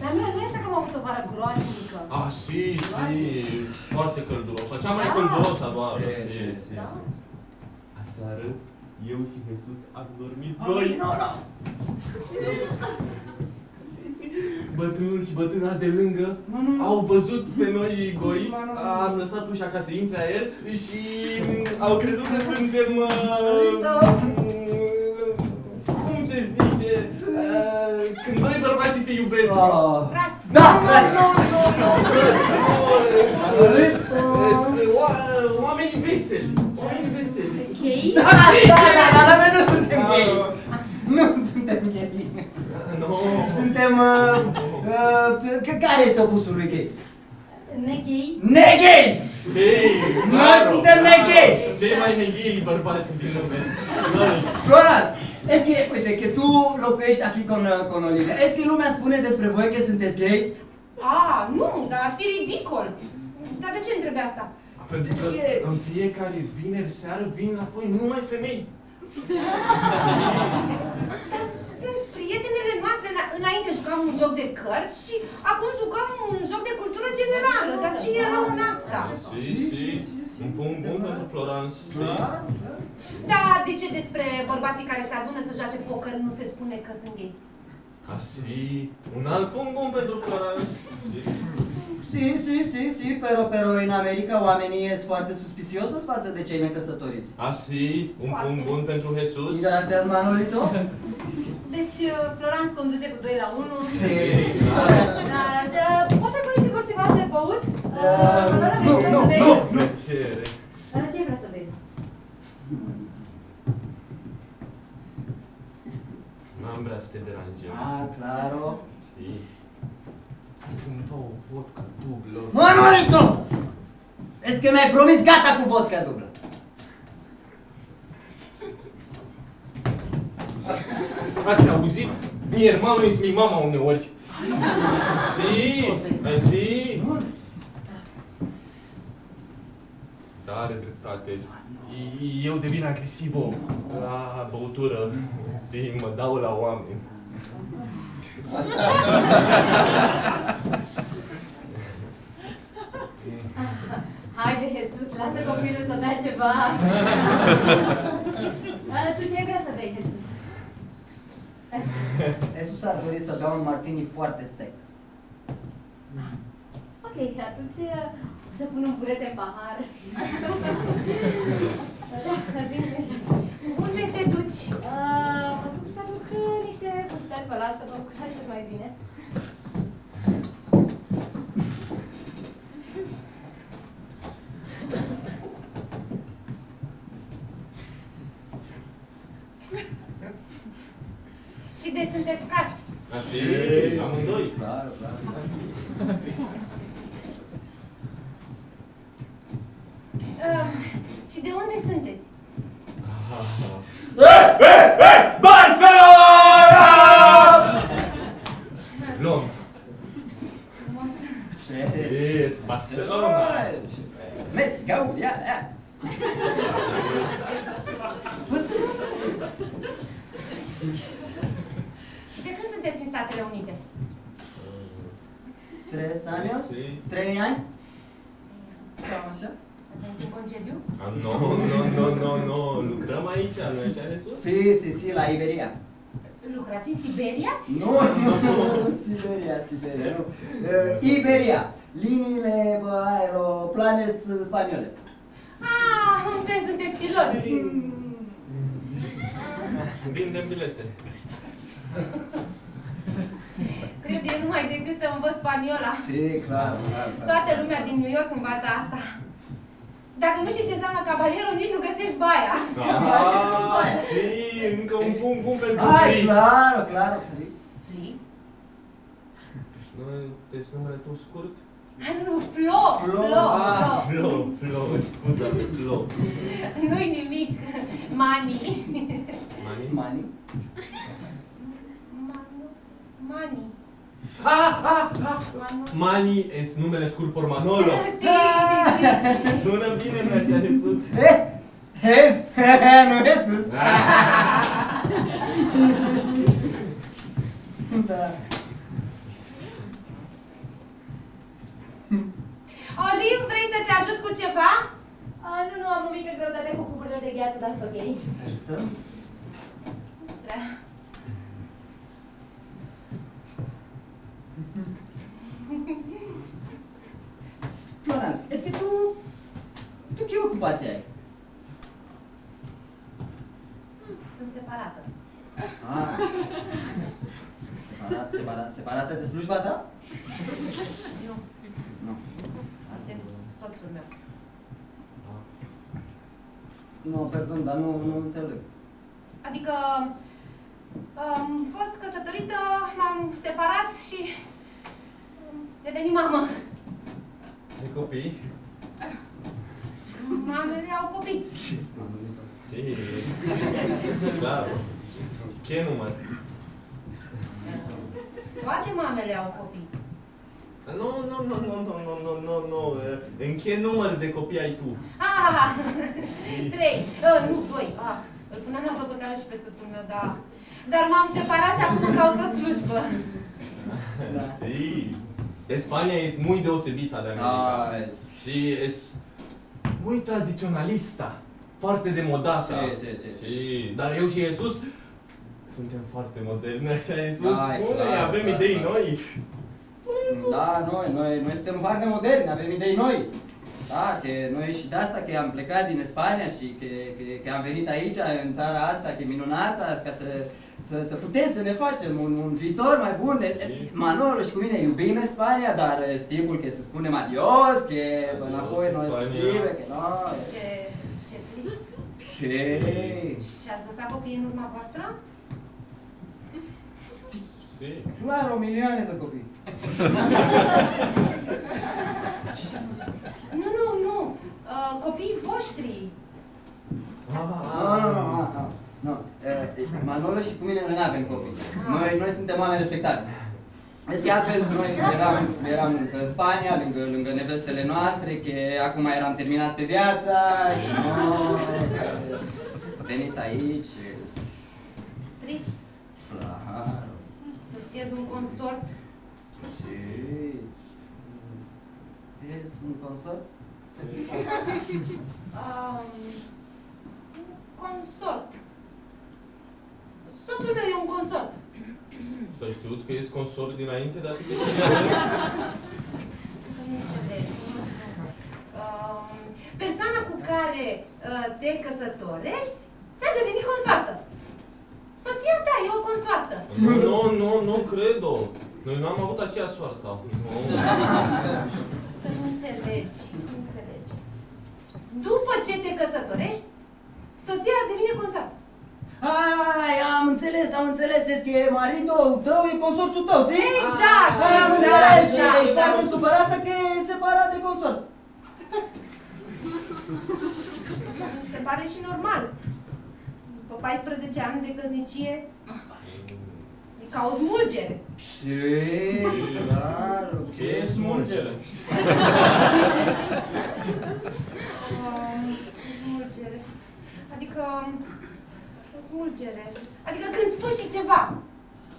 [SPEAKER 5] Dar nu, nu e așa că am avut o vară groaznică.
[SPEAKER 8] Ah, si, si. Foarte călduros. Cea mai
[SPEAKER 5] Da.
[SPEAKER 8] călduroasă vară.
[SPEAKER 9] E,
[SPEAKER 8] Si,
[SPEAKER 9] e,
[SPEAKER 8] si.
[SPEAKER 5] Da?
[SPEAKER 8] Aseară, eu și Jesus am dormit
[SPEAKER 9] Ah,
[SPEAKER 8] doi.
[SPEAKER 9] nu, nu. (laughs)
[SPEAKER 8] Bătrânul și bătrâna de lângă
[SPEAKER 9] Nu, nu, nu.
[SPEAKER 8] au văzut pe noi goi,
[SPEAKER 9] Nu, nu, nu.
[SPEAKER 8] am lăsat ușa ca să intre aer și mm, au crezut că suntem...
[SPEAKER 9] Uita.
[SPEAKER 8] uh, cum se zice? Uh, când doi bărbații se iubesc.
[SPEAKER 9] Ah.
[SPEAKER 5] Frați!
[SPEAKER 9] Da, frate! Nu, nu, nu,
[SPEAKER 8] Sunt- sunt oa- Oamenii veseli. Oamenii veseli.
[SPEAKER 5] Chei?
[SPEAKER 9] Da, da, da, da, dar noi nu suntem gay.
[SPEAKER 8] Ah,
[SPEAKER 9] Nu suntem gay.
[SPEAKER 8] Nu.
[SPEAKER 9] Suntem... Uh, uh, că- care este opusul lui gay?
[SPEAKER 5] Nechei?
[SPEAKER 9] Negay!
[SPEAKER 8] Hei,
[SPEAKER 9] Noi
[SPEAKER 8] claro,
[SPEAKER 9] suntem
[SPEAKER 8] claro.
[SPEAKER 9] negay!
[SPEAKER 8] Cei mai neghei bărbați din lume. Noi.
[SPEAKER 9] Floras, est-ce que, uite, că tu locuiești aici con, con Olivia, est-ce que lumea spune despre voi că sunteți gay?
[SPEAKER 1] A, nu, dar ar fi ridicol. Dar de ce îmi trebuie asta?
[SPEAKER 8] Pentru că în fiecare vineri seară vin la voi numai femei.
[SPEAKER 1] Dar sunt prietenele noastre, Îna- înainte jucam un joc de cărți și acum jucăm un joc de cultură generală. Dar ce e rău în asta?
[SPEAKER 8] Si, si. Un punct bun pentru Florence.
[SPEAKER 1] Da, de ce despre bărbații care se adună să joace poker nu se spune că sunt gay?
[SPEAKER 8] Ah, si. Un alt punct bun pentru Florence.
[SPEAKER 9] Si, si, si, si, pero, pero în America oamenii sunt foarte suspiciosos față de cei necăsătoriți.
[SPEAKER 8] Ah, si. Un punct bun pentru Jesus.
[SPEAKER 9] Gracias, Manolito. (laughs)
[SPEAKER 5] Deci, uh, Florence conduce cu 2 la 1.
[SPEAKER 9] Si.
[SPEAKER 5] Dar, uh, poate băieții vor ceva de băut? Uh,
[SPEAKER 9] Uh,
[SPEAKER 5] Manole,
[SPEAKER 9] nu,
[SPEAKER 5] vrei
[SPEAKER 9] nu,
[SPEAKER 5] să bei?
[SPEAKER 9] nu.
[SPEAKER 8] Plăcere.
[SPEAKER 5] Uh, Ce vrei să bei?
[SPEAKER 8] N-am vrea să te deranjăm.
[SPEAKER 9] Ah, claro.
[SPEAKER 8] Si. Cândva o vodka dublă.
[SPEAKER 9] Manolito! Est că mi-ai promis gata cu vodka dublă.
[SPEAKER 8] Ați auzit? Mie hermanul este mi mama uneori. Si, si. Da, are dreptate. I- Eu devin agresivo la băutură. Si, mă dau la oameni.
[SPEAKER 5] Haide, Jesus, lasă copilul să bea ceva. Uh, tu ce vrea să bei, Jesus?
[SPEAKER 9] Jesus are dori să beau un martini foarte sec.
[SPEAKER 5] Ok, atunci uh, o să pun un burete în pahar.
[SPEAKER 8] Tá Sim.
[SPEAKER 9] Si, clar, clar, clar.
[SPEAKER 6] Toată lumea din New York învață asta. Dacă nu știi ce înseamnă cabaliero, nici nu găsești baia.
[SPEAKER 8] Ah, (laughs) si, încă un pum pum pentru
[SPEAKER 9] Ai,
[SPEAKER 8] Fri.
[SPEAKER 9] clar, clar, Fri.
[SPEAKER 8] Nu, deci numele tău scurt?
[SPEAKER 6] Ah, nu, nu, Flo,
[SPEAKER 9] Flo.
[SPEAKER 6] Flo,
[SPEAKER 8] Ah,
[SPEAKER 6] Flo.
[SPEAKER 8] Flo, Flo, scuza-me, Flo.
[SPEAKER 6] Nu-i nimic. Mani.
[SPEAKER 8] Mani?
[SPEAKER 9] Mani.
[SPEAKER 6] Manu. Mani.
[SPEAKER 8] Ah, ah, ah!
[SPEAKER 6] Manu.
[SPEAKER 8] Mani es numele scurt por Manolo.
[SPEAKER 6] Si, si, si.
[SPEAKER 8] Sună bine în așa de sus.
[SPEAKER 9] Eh, hez, nu e sus. Da.
[SPEAKER 6] Oliv, vrei să-ți ajut cu ceva?
[SPEAKER 5] Uh, nu, nu, am o mică greutate cu cuburile de gheață, dar tot ok.
[SPEAKER 9] Să ajutăm?
[SPEAKER 6] Da.
[SPEAKER 9] Florence, est-ce que tu... Tu ce ocupație ai?
[SPEAKER 6] Sunt separată.
[SPEAKER 9] Ah. Separat, separat, separată de slujba ta?
[SPEAKER 6] Nu,
[SPEAKER 9] Nu.
[SPEAKER 6] de soțul meu.
[SPEAKER 9] Nu, pardon, dar nu, nu înțeleg.
[SPEAKER 6] Adică am fost căsătorită, m-am separat și am devenit mamă.
[SPEAKER 8] De copii?
[SPEAKER 6] Mamele au copii.
[SPEAKER 8] Si. Claro. Ce număr?
[SPEAKER 6] Toate mamele au copii.
[SPEAKER 8] Nu, nu, nu, nu, nu, nu, nu, nu, nu. În ce număr de copii ai tu?
[SPEAKER 6] Ah, (laughs) trei, uh, nu, doi. Ah, îl puneam la socoteală și pe soțul meu, da. Dar m-am separat și acum caut o slujbă.
[SPEAKER 8] Sí. España es muy deosebită de America.
[SPEAKER 9] Ah, es-
[SPEAKER 8] Sí, es muy tradiționalista. Foarte de modată.
[SPEAKER 9] Sí, sí, sí, sí.
[SPEAKER 8] Sí. Dar eu și Iisus suntem foarte moderni, așa Iisus
[SPEAKER 9] Ai,
[SPEAKER 8] spune,
[SPEAKER 9] clar,
[SPEAKER 8] avem
[SPEAKER 9] clar,
[SPEAKER 8] idei
[SPEAKER 9] clar.
[SPEAKER 8] noi.
[SPEAKER 9] Da, noi, noi, noi suntem foarte moderni, avem idei noi. Da, că noi și de asta că am plecat din Spania și că, că, că am venit aici, în țara asta, că e minunată, ca să, să, să putem să ne facem un, un viitor mai bun. E- e- Manolo și cu mine iubim Spania, dar e timpul că să spunem adios, că înapoi nu e
[SPEAKER 8] Spania.
[SPEAKER 9] posibil, că nu...
[SPEAKER 6] Ce, ce trist.
[SPEAKER 9] Ce?
[SPEAKER 6] Și ați lăsat copiii în urma voastră?
[SPEAKER 8] Sí.
[SPEAKER 9] Clar, o milioane de copii.
[SPEAKER 6] Nu, nu, nu. Uh, copiii voștri.
[SPEAKER 9] Nu, nu, nu, nu, nu. Nu, eh, Manolo și cu mine noi nu avem copii. Noi, noi suntem oameni respectabili. Vezi că altfel noi eram, eram în Spania, lângă, lângă nevestele noastre, că acum eram terminați pe viața și noi am venit aici.
[SPEAKER 6] Trist.
[SPEAKER 9] Clar.
[SPEAKER 6] Să-ți pierzi un consort.
[SPEAKER 9] Și... Es un consort?
[SPEAKER 6] Um, consort. Soțul meu e un consort.
[SPEAKER 8] Și ai știut că ești consort dinainte de a fi
[SPEAKER 1] Nu înțeleg. Um, Persoana cu care uh, te căsătorești ți-a devenit consoartă. Soția ta e o consoartă.
[SPEAKER 8] Nu, nu, nu cred-o. Noi n-am avut aceea soartă. Nu.
[SPEAKER 1] Că (laughs) nu înțelegi, nu înțelegi. După ce te căsătorești, soția îți devine consoartă.
[SPEAKER 9] Ai, am înțeles, am înțeles, este că maritul tău e consorțul tău, si?
[SPEAKER 1] Exact!
[SPEAKER 9] Ai, am
[SPEAKER 1] exact,
[SPEAKER 9] înțeles și
[SPEAKER 1] da,
[SPEAKER 9] ești
[SPEAKER 1] da.
[SPEAKER 9] foarte supărată că e separat de consorț. (laughs)
[SPEAKER 1] Se pare și normal. După 14 ani de căsnicie, e ca o smulgere.
[SPEAKER 9] Si, clar, ok,
[SPEAKER 8] Ce e smulgere?
[SPEAKER 1] Um, (laughs) smulgere. Adică... O smulgere. Adică când sfârși ceva.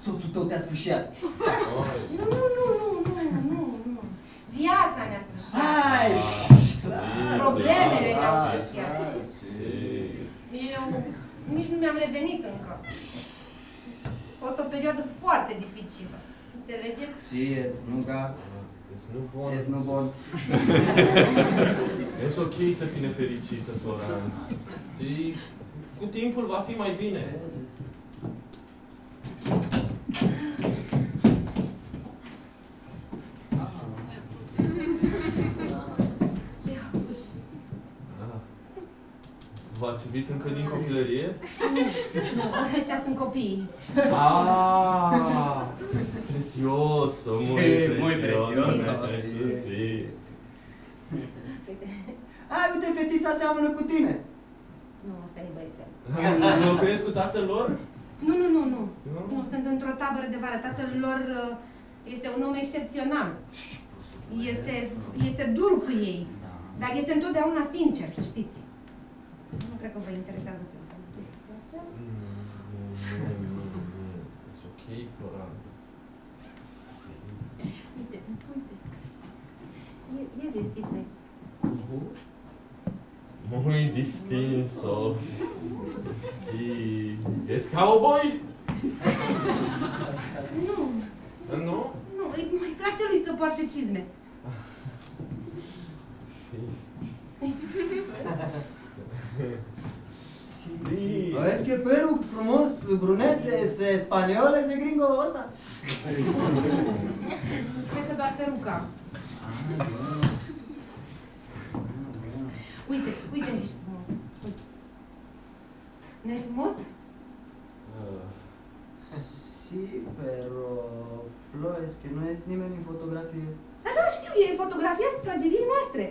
[SPEAKER 9] Soțul tău te-a sfârșit.
[SPEAKER 8] Ai.
[SPEAKER 1] Nu, nu, nu, nu, nu, nu, nu. Viața ne-a sfârșit.
[SPEAKER 9] Hai!
[SPEAKER 1] Problemele ne-au
[SPEAKER 9] Clar,
[SPEAKER 1] sfârșit.
[SPEAKER 9] clar,
[SPEAKER 6] Eu nici nu mi-am revenit încă. A fost o perioadă foarte dificilă. Înțelegeți?
[SPEAKER 9] Si, ești nuga,
[SPEAKER 8] Deci nu bun.
[SPEAKER 9] ești nu bun.
[SPEAKER 8] Este ok să fii nefericită, Florence. Și cu timpul va fi mai bine. Ah. V-ați iubit încă din copilărie?
[SPEAKER 1] Nu, ăștia sunt copiii.
[SPEAKER 8] Ah, precios, muy
[SPEAKER 9] Sí, muy
[SPEAKER 8] precioso.
[SPEAKER 9] precioso,
[SPEAKER 8] Sí,
[SPEAKER 9] sí.
[SPEAKER 8] sí.
[SPEAKER 9] Hai, uite, fetița seamănă cu tine.
[SPEAKER 1] Nu, ăsta e băiețel. (laughs)
[SPEAKER 8] Locuiesc cu tatăl lor?
[SPEAKER 6] Nu, nu, nu, nu.
[SPEAKER 8] Nu?
[SPEAKER 6] Nu, sunt într-o tabără de vară. Tatăl lor uh, este un om excepțional. Este, este dur cu ei, dar este întotdeauna sincer, să știți. Nu cred că vă interesează pentru despre asta.
[SPEAKER 8] Nu, nu, nu, nu. It's ok, Florence.
[SPEAKER 6] Uite, uite. E, e de Sydney.
[SPEAKER 8] Muy distinso. Sí. ¿Es cowboy?
[SPEAKER 6] Nu,
[SPEAKER 8] Nu?
[SPEAKER 6] nu, îi, îi place lui să poarte cizme.
[SPEAKER 8] Sí.
[SPEAKER 9] Sí. Es que peru frumos, brunet, es spaniol, ese gringo ăsta.
[SPEAKER 6] Cred că doar peruca. Uite, uite aici frumos. Uite. nu e frumos?
[SPEAKER 8] Uh,
[SPEAKER 9] Sí, pero Flo, es que no es nimeni în fotografie.
[SPEAKER 6] Da, da, știu, e fotografia sufrageriei noastre.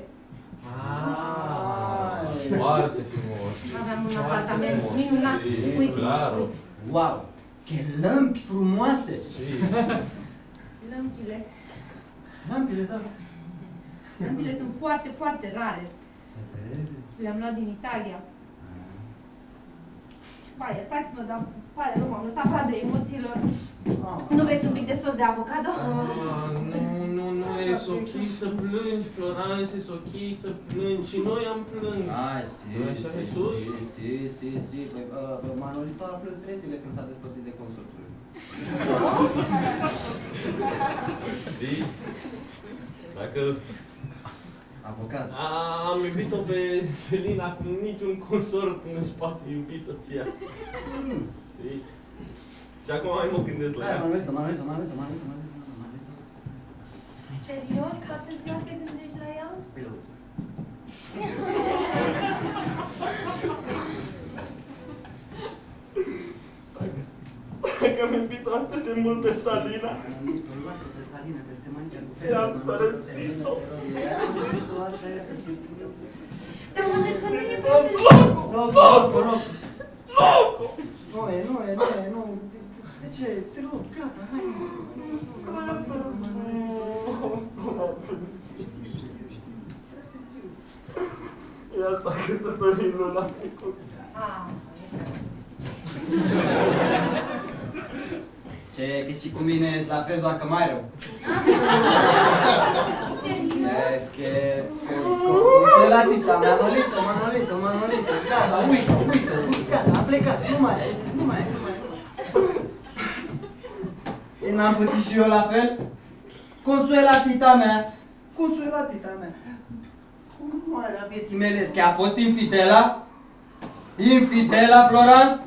[SPEAKER 8] Ah, foarte frumos.
[SPEAKER 6] Aveam un
[SPEAKER 8] Foarte
[SPEAKER 6] apartament
[SPEAKER 8] frumos.
[SPEAKER 6] minunat.
[SPEAKER 8] Sí,
[SPEAKER 6] Uite,
[SPEAKER 8] claro.
[SPEAKER 6] uite.
[SPEAKER 9] Wow, que lămpi frumoase!
[SPEAKER 8] Sí.
[SPEAKER 6] Lămpile.
[SPEAKER 9] Lampile, da.
[SPEAKER 6] Lămpile sunt foarte, foarte rare.
[SPEAKER 9] Se vede.
[SPEAKER 6] Le-am luat din Italia. Ba, iertați-mă, dar pare rău, m-am lăsat pradă emoțiilor.
[SPEAKER 9] Ah.
[SPEAKER 1] Nu vreți un pic de sos de avocado?
[SPEAKER 8] Ah, nu, nu, nu, e ok să plângi, Florence, e ok să plângi. Și noi am plâns.
[SPEAKER 9] Ai, si,
[SPEAKER 8] Nu e așa
[SPEAKER 9] si,
[SPEAKER 8] de sus?
[SPEAKER 9] si, si, si, si. Păi, uh, Manolito a plâns trei zile când s-a despărțit de consorțul lui. (laughs)
[SPEAKER 8] Si. Dacă
[SPEAKER 9] Avocat.
[SPEAKER 8] a- am iubit-o pe Selina cum niciun consort nu își poate iubi soția.
[SPEAKER 9] Mm.
[SPEAKER 8] Si. Și acum mai mă gândesc la
[SPEAKER 9] Hai,
[SPEAKER 8] ea.
[SPEAKER 9] Manolito, Manolito, Manolito, Manolito, Manolito, Manolito.
[SPEAKER 1] Serios? Toată ziua te gândești la ea?
[SPEAKER 9] Eu.
[SPEAKER 8] Că am iubit-o atât de mult pe Salina.
[SPEAKER 9] Manolito, lasă pe Salina, că suntem aici cu
[SPEAKER 8] Ți-am
[SPEAKER 9] fetele, Manolito,
[SPEAKER 8] părăsit-o.
[SPEAKER 9] termină, te rog. E, am văzut-o, asta este.
[SPEAKER 1] Dar unde că nu e pentru
[SPEAKER 9] Rog, rog, rog. Nu e, nu e, nu e, nu. De, de ce? Te rog, gata, hai.
[SPEAKER 8] Ea s-a căsătorit luna trecută.
[SPEAKER 1] Ah, e prea târziu.
[SPEAKER 9] Ce, că și cu mine e la fel, doar că mai rău.
[SPEAKER 1] Serios?
[SPEAKER 9] Es que... Uite la tita, Manolito, Manolito, Manolito, gata, uite, uite, uite, gata, a plecat, nu mai, nu mai, nu mai. n-am pățit și eu la fel? Consuelatita mea, consuelatita mea. Cum oare vieții mele, că a fost infidela? Infidela, Florence?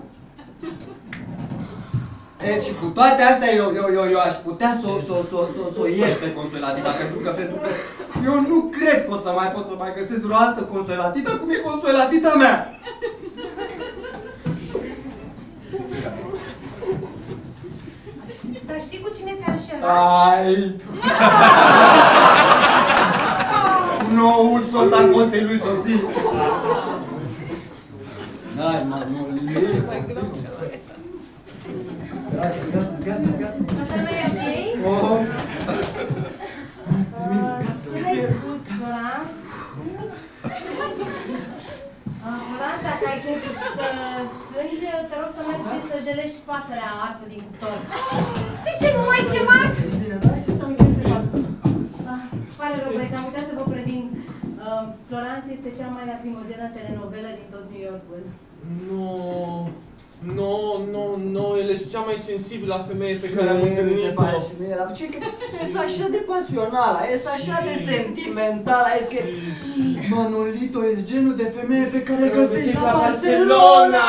[SPEAKER 9] E, și cu toate astea eu, eu, eu, eu aș putea să o să, să, să, să, o iert pe consuelativa, pentru că, pentru că eu nu cred că o să mai pot să mai găsesc vreo altă consuelatită cum e consuelatita mea.
[SPEAKER 4] Dar știi cu cine te-a înșelat?
[SPEAKER 9] Ai! Noul soț al fostei lui soții. Hai, mă, nu, Gata, gata, gata, gata.
[SPEAKER 5] Toată lumea e ok?
[SPEAKER 9] Oh.
[SPEAKER 5] Uh, Ce mi-ai spus, Florence? Uh, Florence, dacă ai chef să plângi, te rog să mergi și să jelești pasărea arfă din cuptor.
[SPEAKER 4] De ce nu m-ai chemat?
[SPEAKER 9] Ești bine, da? Ce s-a întâmplat asta?
[SPEAKER 5] Ah, pare rău, băieți, am uitat să vă previn. Uh, Florence este cea mai lacrimogenă telenovelă din tot New Yorkul.
[SPEAKER 8] Nu, nu, nu, nu, el este cea mai sensibilă femeie pe care am
[SPEAKER 9] Mi se
[SPEAKER 8] întâlnit-o.
[SPEAKER 9] pare și mie, dar ce că e așa de pasională, e așa de sentimentală, e că Manolito e genul de femeie pe care îl găsești la Barcelona.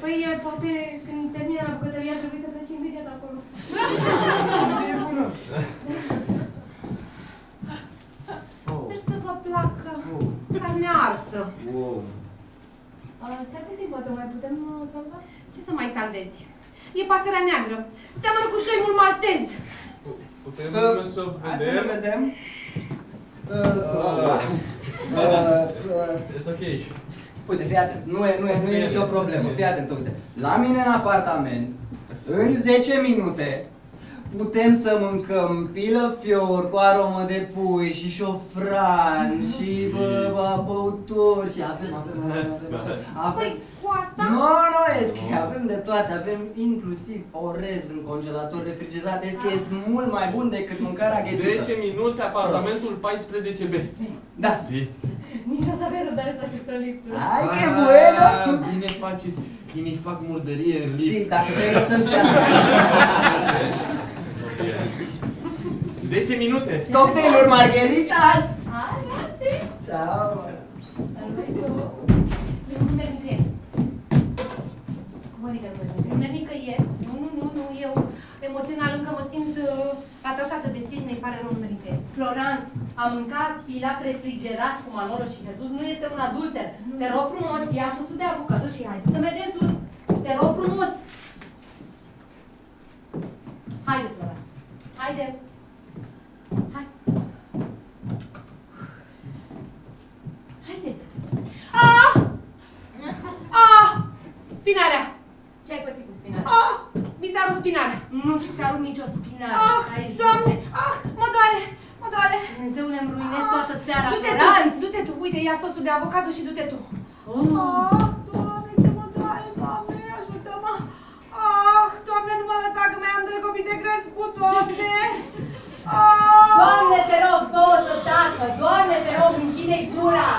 [SPEAKER 5] Păi, uh, poate când termine la bucătărie ar trebui să pleci imediat acolo.
[SPEAKER 9] E bună. Oh,
[SPEAKER 6] Sper să vă placă
[SPEAKER 9] oh,
[SPEAKER 6] carnea arsă.
[SPEAKER 9] wow.
[SPEAKER 5] Uh, stai puțin, poate o mai putem uh, salva?
[SPEAKER 6] Ce să mai salvezi? E pasărea neagră. Seamănă cu șoimul maltez.
[SPEAKER 8] Putem
[SPEAKER 9] Uh,
[SPEAKER 8] să
[SPEAKER 9] Hai să ne
[SPEAKER 8] vedem?
[SPEAKER 9] vedem. Uh, uh, uh, uh,
[SPEAKER 8] It's ok.
[SPEAKER 9] Uite, fii atent, nu e, nu e, nu e nicio problemă, fii atent, uite. La mine în apartament, în 10 minute, putem să mâncăm pilă fior cu aromă de pui și șofran și bă, bă, băuturi și avem, avem, avem, avem, avem, avem.
[SPEAKER 6] Păi, cu asta?
[SPEAKER 9] Nu, nu, Eschi, avem de toate, avem inclusiv orez în congelator refrigerat, Eschi este mult mai bun decât mâncarea ghetită.
[SPEAKER 8] 10 minute, apartamentul 14B.
[SPEAKER 9] Da.
[SPEAKER 8] Si.
[SPEAKER 5] Nici nu o să avem răbdare să așteptăm liftul.
[SPEAKER 9] Hai că e bueno!
[SPEAKER 8] Ah, Bine faceți, că ne fac murdărie în lift.
[SPEAKER 9] Si, dacă vrei lăsăm și asta. (laughs)
[SPEAKER 8] 10 minute.
[SPEAKER 9] Cocktailuri margheritas!
[SPEAKER 5] Hai, grazie!
[SPEAKER 9] Ciao!
[SPEAKER 6] Nu merg nicăieri.
[SPEAKER 5] Cum adică nu mergi
[SPEAKER 6] Nu merg nicăieri. Nu, nu, nu, nu, eu emoțional încă mă simt uh, atașată de Sydney, pare rău, nu merg nicăieri.
[SPEAKER 5] Florence, a mâncat pilac refrigerat cu Manolo și Jesus nu este un adulter. Te rog frumos, ia susul de avocado și haide să mergem sus. Te rog frumos. Haide, Florence. Haide. Hai. Haide.
[SPEAKER 6] Ah! Ah! Spinarea!
[SPEAKER 5] Ce ai pățit cu spinarea?
[SPEAKER 6] Ah! Mi s-a rupt spinarea.
[SPEAKER 5] Nu ți se arunc nicio spinare.
[SPEAKER 6] Ah!
[SPEAKER 5] Stai jos.
[SPEAKER 6] Doamne! Ah! Mă doare! Mă doare!
[SPEAKER 5] Dumnezeule, îmi ruinezi toată seara,
[SPEAKER 6] Du-te
[SPEAKER 5] Florence.
[SPEAKER 6] tu! Du-te tu! Uite, ia sosul de avocado și du-te tu!
[SPEAKER 5] Oh.
[SPEAKER 6] Ah, Doamne, ce mă doare, Doamne, ajută-mă! Ah, Doamne, nu mă lăsa că mai am doi copii de crescut, Doamne! Ah!
[SPEAKER 5] Doamne, te rog, două să tacă! Doamne, te rog, închide-i gura!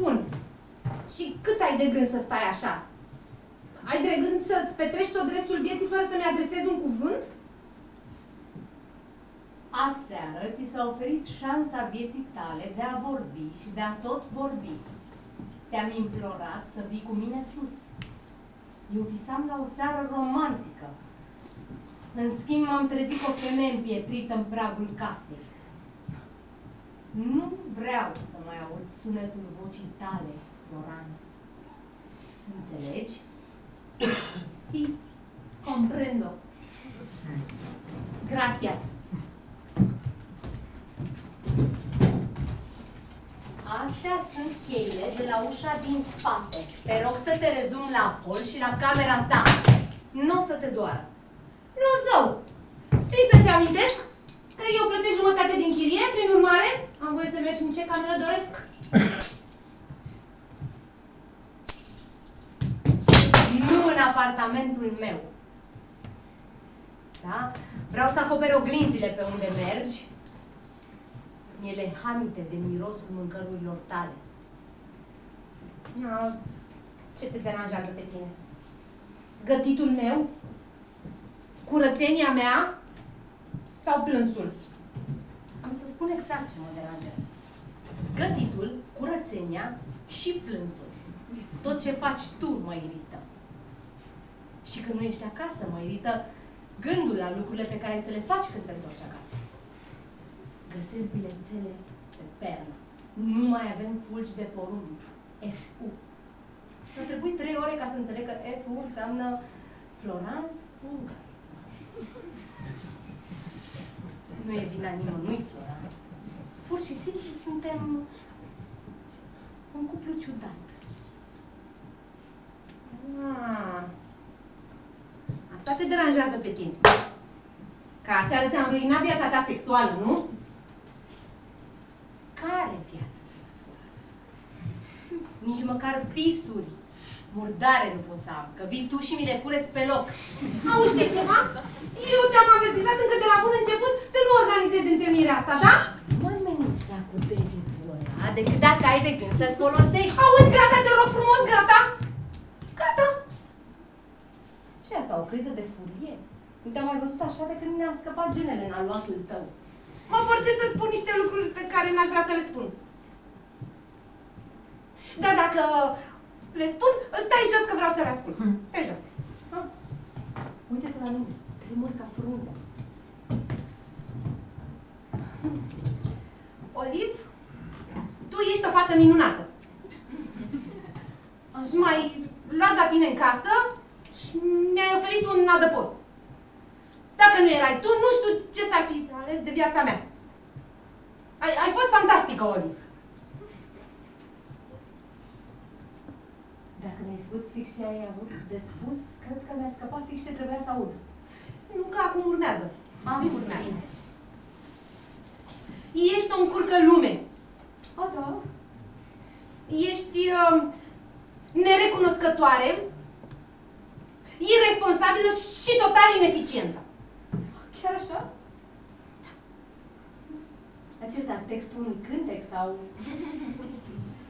[SPEAKER 6] Bun. Și cât ai de gând să stai așa? Ai de gând să-ți petrești tot restul vieții fără să-mi adresezi un cuvânt?
[SPEAKER 5] Aseară ți s-a oferit șansa vieții tale de a vorbi și de a tot vorbi. Te-am implorat să vii cu mine sus. Eu visam la o seară romantică. În schimb, m-am trezit cu o femeie împietrită în pragul casei. Nu vreau să mai aud sunetul vocii tale, Florence. Înțelegi? (coughs) Si, comprendo. Gracias. Astea sunt cheile de la ușa din spate. Te rog să te rezumi la hol și la camera ta. Nu o să te doară.
[SPEAKER 6] Nu zău! Ții să-ți amintesc că eu plătesc jumătate din chirie, prin urmare, am voie să mergi în ce cameră doresc.
[SPEAKER 5] Nu în apartamentul meu. acoperi oglinzile pe unde mergi, ele hamite de mirosul mâncărurilor tale.
[SPEAKER 6] Na, ce te deranjează pe tine? Gătitul meu? Curățenia mea? Sau plânsul?
[SPEAKER 5] Am să spun exact ce mă deranjează. Gătitul, curățenia și plânsul. Tot ce faci tu mă irită. Și când nu ești acasă, mă irită gândul la lucrurile pe care ai să le faci când te întorci acasă. Găsesc bilețele pe pernă. Nu mai avem fulgi de porumb. FU. Mi-a trebuit trei ore ca să înțeleg că FU înseamnă Florence Ungar. Nu e vina nimănui, Florence. Pur și simplu suntem un cuplu ciudat.
[SPEAKER 6] Ah. Asta te deranjează pe tine. Ca aseară ți-am ruinat viața ta sexuală, nu?
[SPEAKER 5] Care viață sexuală? Nici măcar pisuri murdare nu pot să am, că vii tu și mi le cureți pe loc.
[SPEAKER 6] Auzi de ceva? Eu te-am avertizat încă de la bun început să nu organizezi întâlnirea asta, da?
[SPEAKER 5] Mă amenința cu degetul ăla, decât dacă ai de gând să-l folosești.
[SPEAKER 6] Auzi, gata, te rog frumos, gata? Gata.
[SPEAKER 5] ce asta, o criză de furie? Nu te-am mai văzut așa de când mi-a scăpat genele în aluatul tău.
[SPEAKER 6] Mă forțez să spun niște lucruri pe care n-aș vrea să le spun. Dar dacă le spun, stai jos că vreau să le ascult. Stai jos.
[SPEAKER 5] Ah. Uite-te la mine, tremur ca frunza.
[SPEAKER 6] Oliv, tu ești o fată minunată. Și mai luat la tine în casă și mi-ai oferit un adăpost. Dacă nu erai tu, nu știu ce s-ar fi ales de viața mea. Ai, ai fost fantastică, Oliv.
[SPEAKER 5] Dacă mi-ai spus fix ce ai avut de spus, cred că mi-a scăpat fix ce trebuia să aud.
[SPEAKER 6] Nu că acum urmează.
[SPEAKER 5] Am
[SPEAKER 6] urmează. Ești o încurcă lume.
[SPEAKER 5] O, da.
[SPEAKER 6] Ești uh, nerecunoscătoare, irresponsabilă și total ineficientă.
[SPEAKER 5] Chiar așa? Acesta textul unui cântec sau...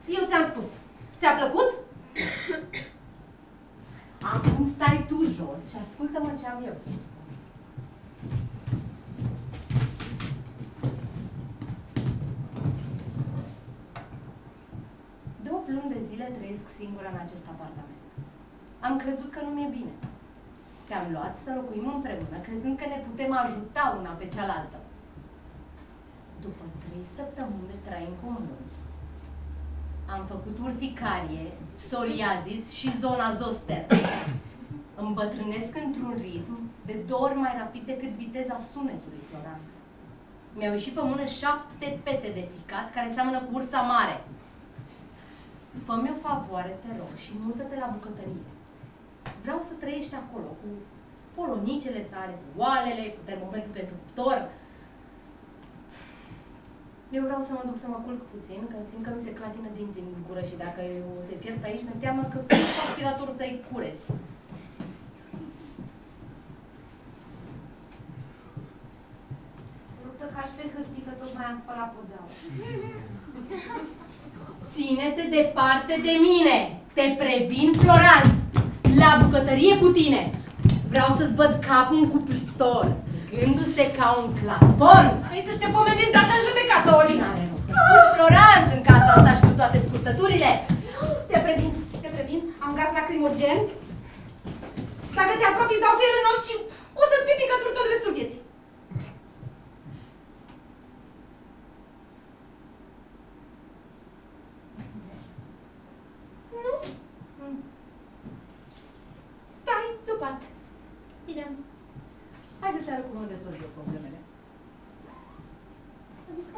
[SPEAKER 6] Eu ți-am spus. Ți-a plăcut?
[SPEAKER 5] Acum stai tu jos și ascultă-mă ce am eu să spun. Două luni de zile trăiesc singură în acest apartament. Am crezut că nu mi-e bine. Te-am luat să locuim împreună, crezând că ne putem ajuta una pe cealaltă. După trei săptămâni de trai în comun, am făcut urticarie, psoriazis și zona zoster. Îmbătrânesc într-un ritm de două ori mai rapid decât viteza sunetului, Florence. Mi-au ieșit pe mână șapte pete de ficat care seamănă cu ursa mare. Fă-mi o favoare, te rog, și mută-te la bucătărie. Vreau să trăiești acolo, cu polonicele tale, cu oalele, cu termometru pentru cuptor. Eu vreau să mă duc să mă culc puțin, că simt că mi se clatină dinții în gură și dacă eu se pierd aici, mi-e teamă că sunt cu aspiratorul să-i cureți.
[SPEAKER 6] Nu să cași pe hârtii că tot mai am spălat podeaua.
[SPEAKER 5] Ține-te departe de mine! Te previn, Florans! La bucătărie cu tine! Vreau să-ți văd capul în cuplitor, gându-se ca un clapon!
[SPEAKER 6] Hai să te pomenești dată în judecată, Oliv.
[SPEAKER 5] N-are rost să fugi, Florans, în casa asta știu toate scurtăturile!
[SPEAKER 6] Te previn, te previn, am gaz lacrimogen. Dacă te apropii, îți dau cu el în ochi și o să-ți pipi picături tot restul vieții. Nu? Stai deoparte.
[SPEAKER 5] Bine. Hai să seară cum îmi rezolv eu problemele.
[SPEAKER 6] Adică?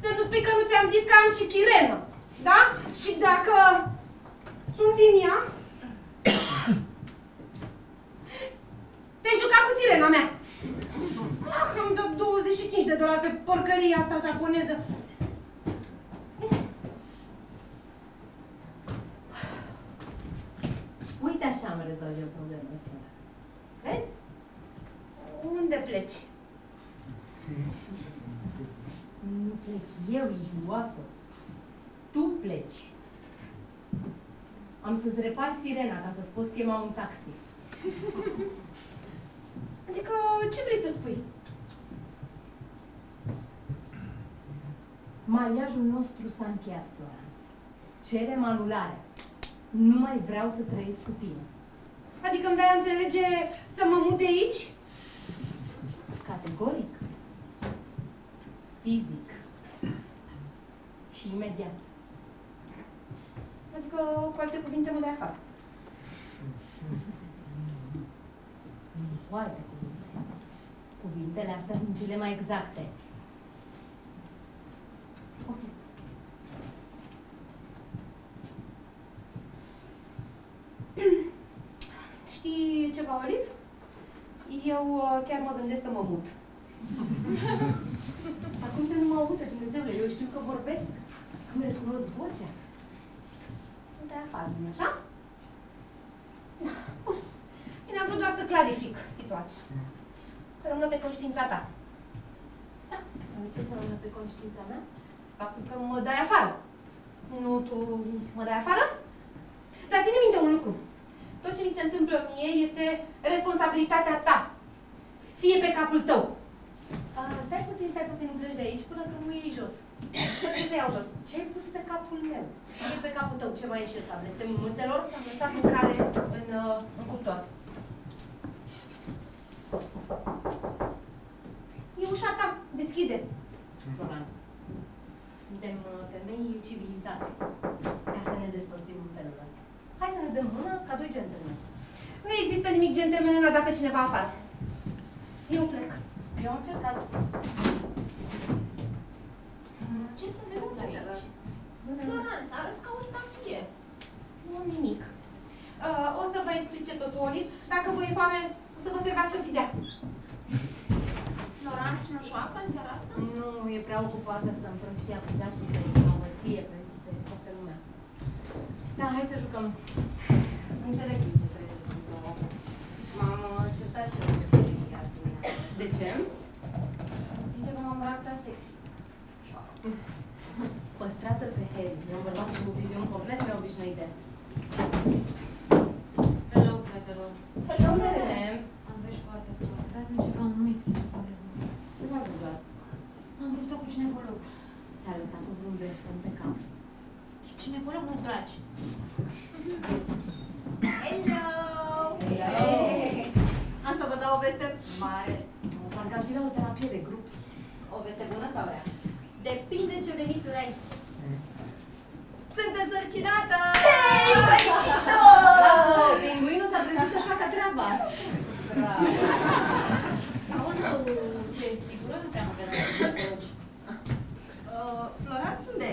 [SPEAKER 6] Să nu spui că nu ți-am zis că am și sirenă, da? Și dacă sunt din ea, (coughs) te-ai jucat cu sirena mea. Ah, am dat 25 de dolari pe porcăria asta japoneză.
[SPEAKER 5] Uite așa am rezolv eu problemele, Florans. Vezi?
[SPEAKER 6] Unde pleci?
[SPEAKER 5] Nu plec eu, idiotă. Tu pleci. Am să-ți repar sirena ca să-ți poți chema un taxi.
[SPEAKER 6] Adică, ce vrei să spui?
[SPEAKER 5] Mariajul nostru s-a încheiat, Florence. Cerem anulare. Nu mai vreau să trăiesc cu tine.
[SPEAKER 6] Adică îmi dai a înțelege să mă mut de aici?
[SPEAKER 5] Categoric. Fizic. Și imediat.
[SPEAKER 6] Adică, cu alte cuvinte, mă dai afară.
[SPEAKER 5] Cu alte cuvinte. Cuvintele astea sunt cele mai exacte. Ok.
[SPEAKER 6] Știi ceva, Oliv? Eu uh, chiar mă gândesc să mă mut. (laughs)
[SPEAKER 5] Acum te nu mă aude, Dumnezeule, eu știu că vorbesc. Îmi recunosc vocea.
[SPEAKER 6] Nu te afară, nu așa? Bun. Bine, am vrut doar să clarific situația. Să rămână pe conștiința ta.
[SPEAKER 5] Ce să rămână pe conștiința mea?
[SPEAKER 6] Faptul că mă dai afară. Nu tu mă dai afară? Dar ține minte un lucru. Tot ce mi se întâmplă mie este responsabilitatea ta. Fie pe capul tău.
[SPEAKER 5] A, stai puțin, stai puțin, nu pleci de aici până când nu iei jos. Ce te iau jos? Ce ai pus pe capul meu? E pe capul tău, ce mai e și ăsta? Blestemul mulțelor?
[SPEAKER 6] Am lăsat mâncare în, uh, în cuptor. E ușa ta. Deschide.
[SPEAKER 5] Florence, suntem uh, femei civilizate ca să ne despărțim în felul ăsta. Hai să ne dăm mâna ca doi gentlemen.
[SPEAKER 6] Nu există nimic gentleman în a da pe cineva afară. Eu plec.
[SPEAKER 5] Eu am încercat.
[SPEAKER 1] Ce se întâmplă aici? Florence, arăți ca o stafie.
[SPEAKER 6] Nu nimic. Uh, o să vă explice totul, Oliv. Dacă vă e foame, o să vă servească fidea.
[SPEAKER 1] Florence nu joacă în seara asta?
[SPEAKER 5] Nu, e prea ocupată să împrăștie acuzații de vinovăție pe, pe toată lumea. Da, hai să jucăm.
[SPEAKER 2] Înțeleg ce treceți cu două. M-am uh, certat și eu cu Felicia azi dimineața.
[SPEAKER 5] De ce?
[SPEAKER 2] Zice că m-am îmbrăcat prea sexy. (laughs)
[SPEAKER 5] Păstrează pe Harry. E un bărbat cu viziuni complet neobișnuite.
[SPEAKER 3] Hello, fetelor.
[SPEAKER 5] Hello, Nere.
[SPEAKER 3] Am vești foarte frumoase. Dați-mi ceva un whisky, ceva de bun.
[SPEAKER 5] Ce s-a întâmplat?
[SPEAKER 3] Am vrut cu ginecolog.
[SPEAKER 5] Ți-a lăsat un vreun blestem pe cap.
[SPEAKER 1] Ginecolog nu dragi.
[SPEAKER 6] Hello!
[SPEAKER 5] Hey.
[SPEAKER 6] Am să vă dau o veste
[SPEAKER 5] Mare. Parcă ar fi la o terapie de grup. O veste bună sau rea?
[SPEAKER 6] Depinde ce venituri ai. Sunt însărcinată!
[SPEAKER 5] Bravo! Pinguinul s-a trezit să-și facă treaba. Bravo.
[SPEAKER 1] Auzi, tu ești sigură? Nu prea mă cred
[SPEAKER 4] Uh, Florence, unde?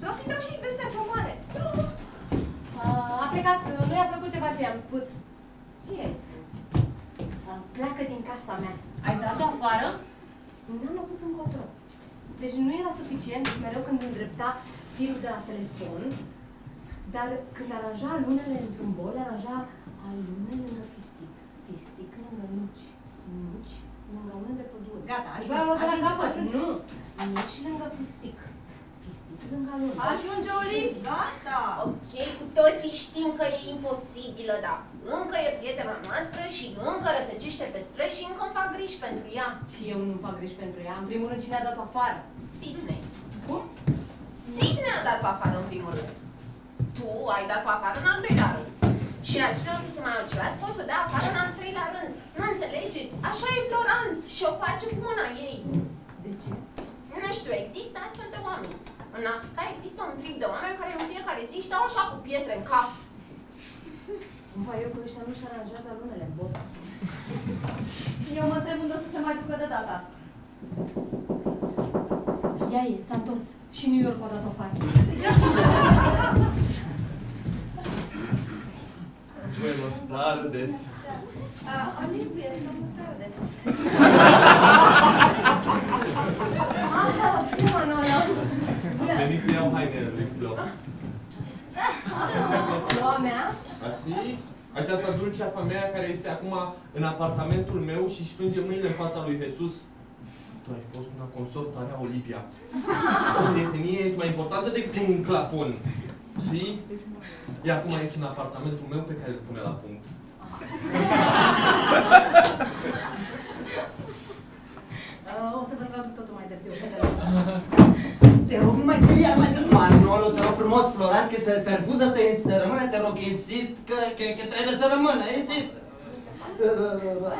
[SPEAKER 4] Vreau să-i dau și vestea cea mare.
[SPEAKER 5] A plecat, nu i-a plăcut ceva ce i-am spus.
[SPEAKER 2] Ce ai spus?
[SPEAKER 5] A, Pleacă din casa mea.
[SPEAKER 3] Ai dat-o afară?
[SPEAKER 5] N-am avut încotro. Deci nu era suficient, mereu când îndrepta firul de la telefon, dar când aranja lunele într-un bol, aranja alune lângă fistic, fistic lângă nuci, nuci lângă une de pădure.
[SPEAKER 4] Gata,
[SPEAKER 5] După aia
[SPEAKER 4] ajunge,
[SPEAKER 5] luat de la
[SPEAKER 4] ajunge,
[SPEAKER 5] capăt.
[SPEAKER 4] ajunge.
[SPEAKER 5] Nu, nuci lângă fistic, fistic lângă alune.
[SPEAKER 4] Ajunge, Oliv, gata!
[SPEAKER 1] Ok, cu toții știm că e imposibilă, dar încă e prietena noastră și încă rătăcește pe străzi și încă îmi fac griji pentru ea.
[SPEAKER 5] Și eu nu fac griji pentru ea. În primul rând, cine a dat-o afară?
[SPEAKER 1] Sidney.
[SPEAKER 5] Cum?
[SPEAKER 1] Sidney a dat-o afară în primul rând. Tu ai dat-o afară în al doilea rând. Și la cine o să se mai altceva, să poți să o dea afară în al treilea rând. Nu înțelegeți? Așa e Florence și o face cu mâna ei.
[SPEAKER 5] De ce?
[SPEAKER 1] Nu știu, există astfel de oameni. În Africa există un trip de oameni care în fiecare zi stau așa cu pietre în cap.
[SPEAKER 5] Îmi pare eu că ăștia nu-și aranjează alunele în bot.
[SPEAKER 4] Eu mă întreb unde o să se mai ducă de data asta.
[SPEAKER 5] Ea e, s-a întors. Și New York o dat afară.
[SPEAKER 8] Buenos tardes.
[SPEAKER 2] Uh, Olivia, nu tardes.
[SPEAKER 5] Ah, prima noastră.
[SPEAKER 8] Am venit să iau hainele lui Flo.
[SPEAKER 5] Noua mea?
[SPEAKER 8] Asi? Aici aceasta dulcea femeia care este acum în apartamentul meu și își frânge mâinile în fața lui Jesus. Tu ai fost una consortarea Olivia. O prietenie este mai importantă decât un clapon. Și ea acum este în apartamentul meu pe care îl pune la punct.
[SPEAKER 5] Uh, o să vă traduc totul mai târziu.
[SPEAKER 9] Te rog, nu mai scrie mai mult. Manolo, te rog frumos, Floransche, să te refuză să, să rămână, te rog, insist că, că, că trebuie să rămână, insist.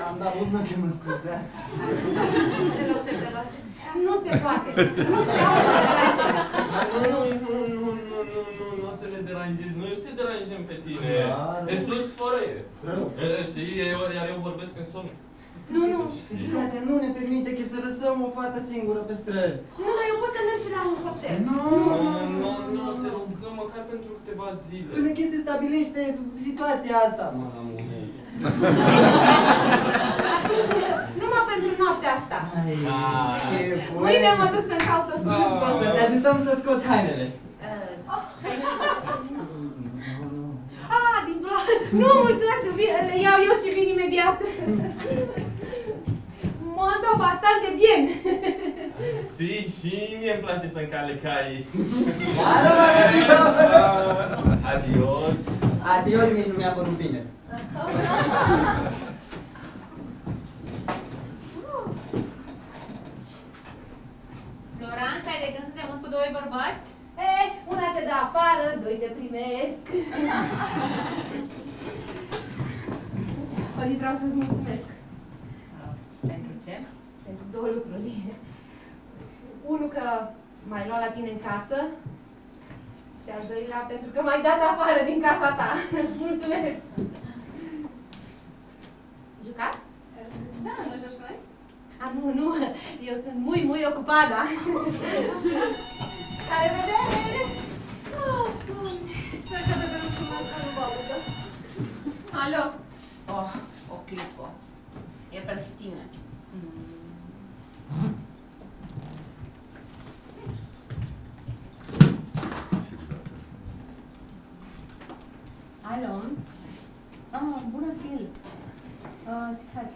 [SPEAKER 9] Am dat buzna că mă scuzați.
[SPEAKER 6] Te rog, te rog. Nu se poate. (laughs) Nu vreau să te deranjez.
[SPEAKER 8] Nu, nu, nu, nu, nu, nu, nu, nu o să ne deranjezi. Noi o să te deranjăm pe tine.
[SPEAKER 9] Da, da.
[SPEAKER 8] Jesus fără e.
[SPEAKER 9] Rău.
[SPEAKER 8] E, Și eu, iar eu vorbesc în somn.
[SPEAKER 6] Nu, nu.
[SPEAKER 9] Educația nu ne permite că să lăsăm o fată singură pe străzi.
[SPEAKER 6] Nu, dar eu pot să merg și la un hotel.
[SPEAKER 9] Nu,
[SPEAKER 8] Nu, nu, nu, te rugăm măcar pentru câteva zile.
[SPEAKER 9] Până când se stabilește situația asta.
[SPEAKER 6] Atunci, numai pentru noaptea asta.
[SPEAKER 9] Ai,
[SPEAKER 8] Ah.
[SPEAKER 9] ce bun.
[SPEAKER 6] Mâine mă duc să-mi caut o slujbă.
[SPEAKER 9] Să te ajutăm să scoți hainele.
[SPEAKER 6] Ah, din bla... Nu, mulțumesc, vi- le iau eu și vin imediat. (laughs) Mă dau bastante bien. (laughs)
[SPEAKER 8] Si, și mie îmi place să-mi cale cai.
[SPEAKER 9] Alo,
[SPEAKER 8] Adios.
[SPEAKER 9] Adios, nici nu mi-a părut bine.
[SPEAKER 3] Floranța, ai de gând să te muți cu doi bărbați?
[SPEAKER 6] E, una te dă afară, doi te primesc. (laughs) Oli, vreau să-ți mulțumesc
[SPEAKER 5] Pentru ce?
[SPEAKER 6] pentru două lucruri. Unul că m-ai luat la tine în casă și al doilea pentru că m-ai dat afară din casa ta. (laughs) Mulțumesc! Jucați?
[SPEAKER 2] Da, nu joci cu noi?
[SPEAKER 6] A, nu, nu, eu sunt mui, mui ocupada. La revedere! Oh, Doamne, sper că bebelușul meu să nu mă audă. Alo?
[SPEAKER 1] Oh, o clipă. E pentru tine.
[SPEAKER 5] Alo? Ah, bună, Phil. Uh, ce faci?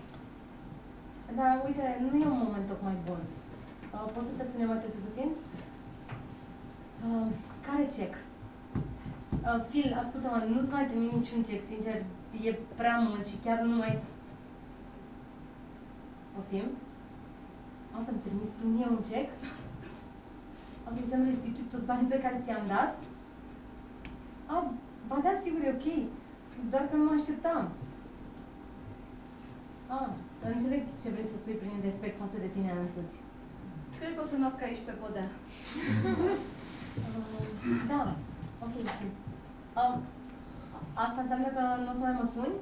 [SPEAKER 5] Da, uite, nu e un moment tocmai bun. Uh, poți să te suni mai târziu puțin? Uh, care cec? Uh, Phil, ascultă-mă, nu-ți mai trimit niciun cec, sincer, e prea mult și chiar nu mai... Poftim? O să-mi trimiți tu mie un cec? Am să-mi restitui toți banii pe care ți-am dat? Ah, ba da, sigur, e ok. Doar că nu mă așteptam. Ah, înțeleg ce vrei să spui prin respect față de tine însuți.
[SPEAKER 4] Cred că o să nasc aici pe podea.
[SPEAKER 5] Uh, (laughs) da, ok. Uh, asta înseamnă că nu o să mai mă suni?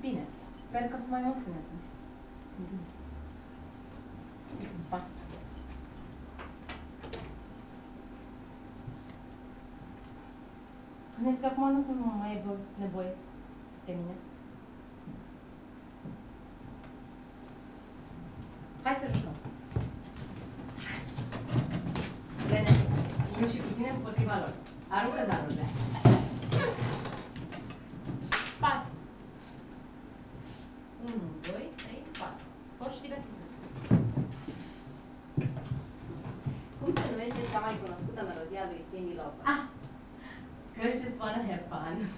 [SPEAKER 5] Bine, sper că o să mai mă suni atunci. Bine. Pa. Spuneți că acum nu să nu mai aibă nevoie de mine. Hai să jucăm. Bine, eu și cu tine împotriva lor. Aruncă zarurile.
[SPEAKER 3] Patru. Unu, doi, trei, patru. Scor și divertisment.
[SPEAKER 2] Cum se numește cea mai cunoscută melodie a lui Cindy Lauper?
[SPEAKER 5] Ah! Girls just want to have fun.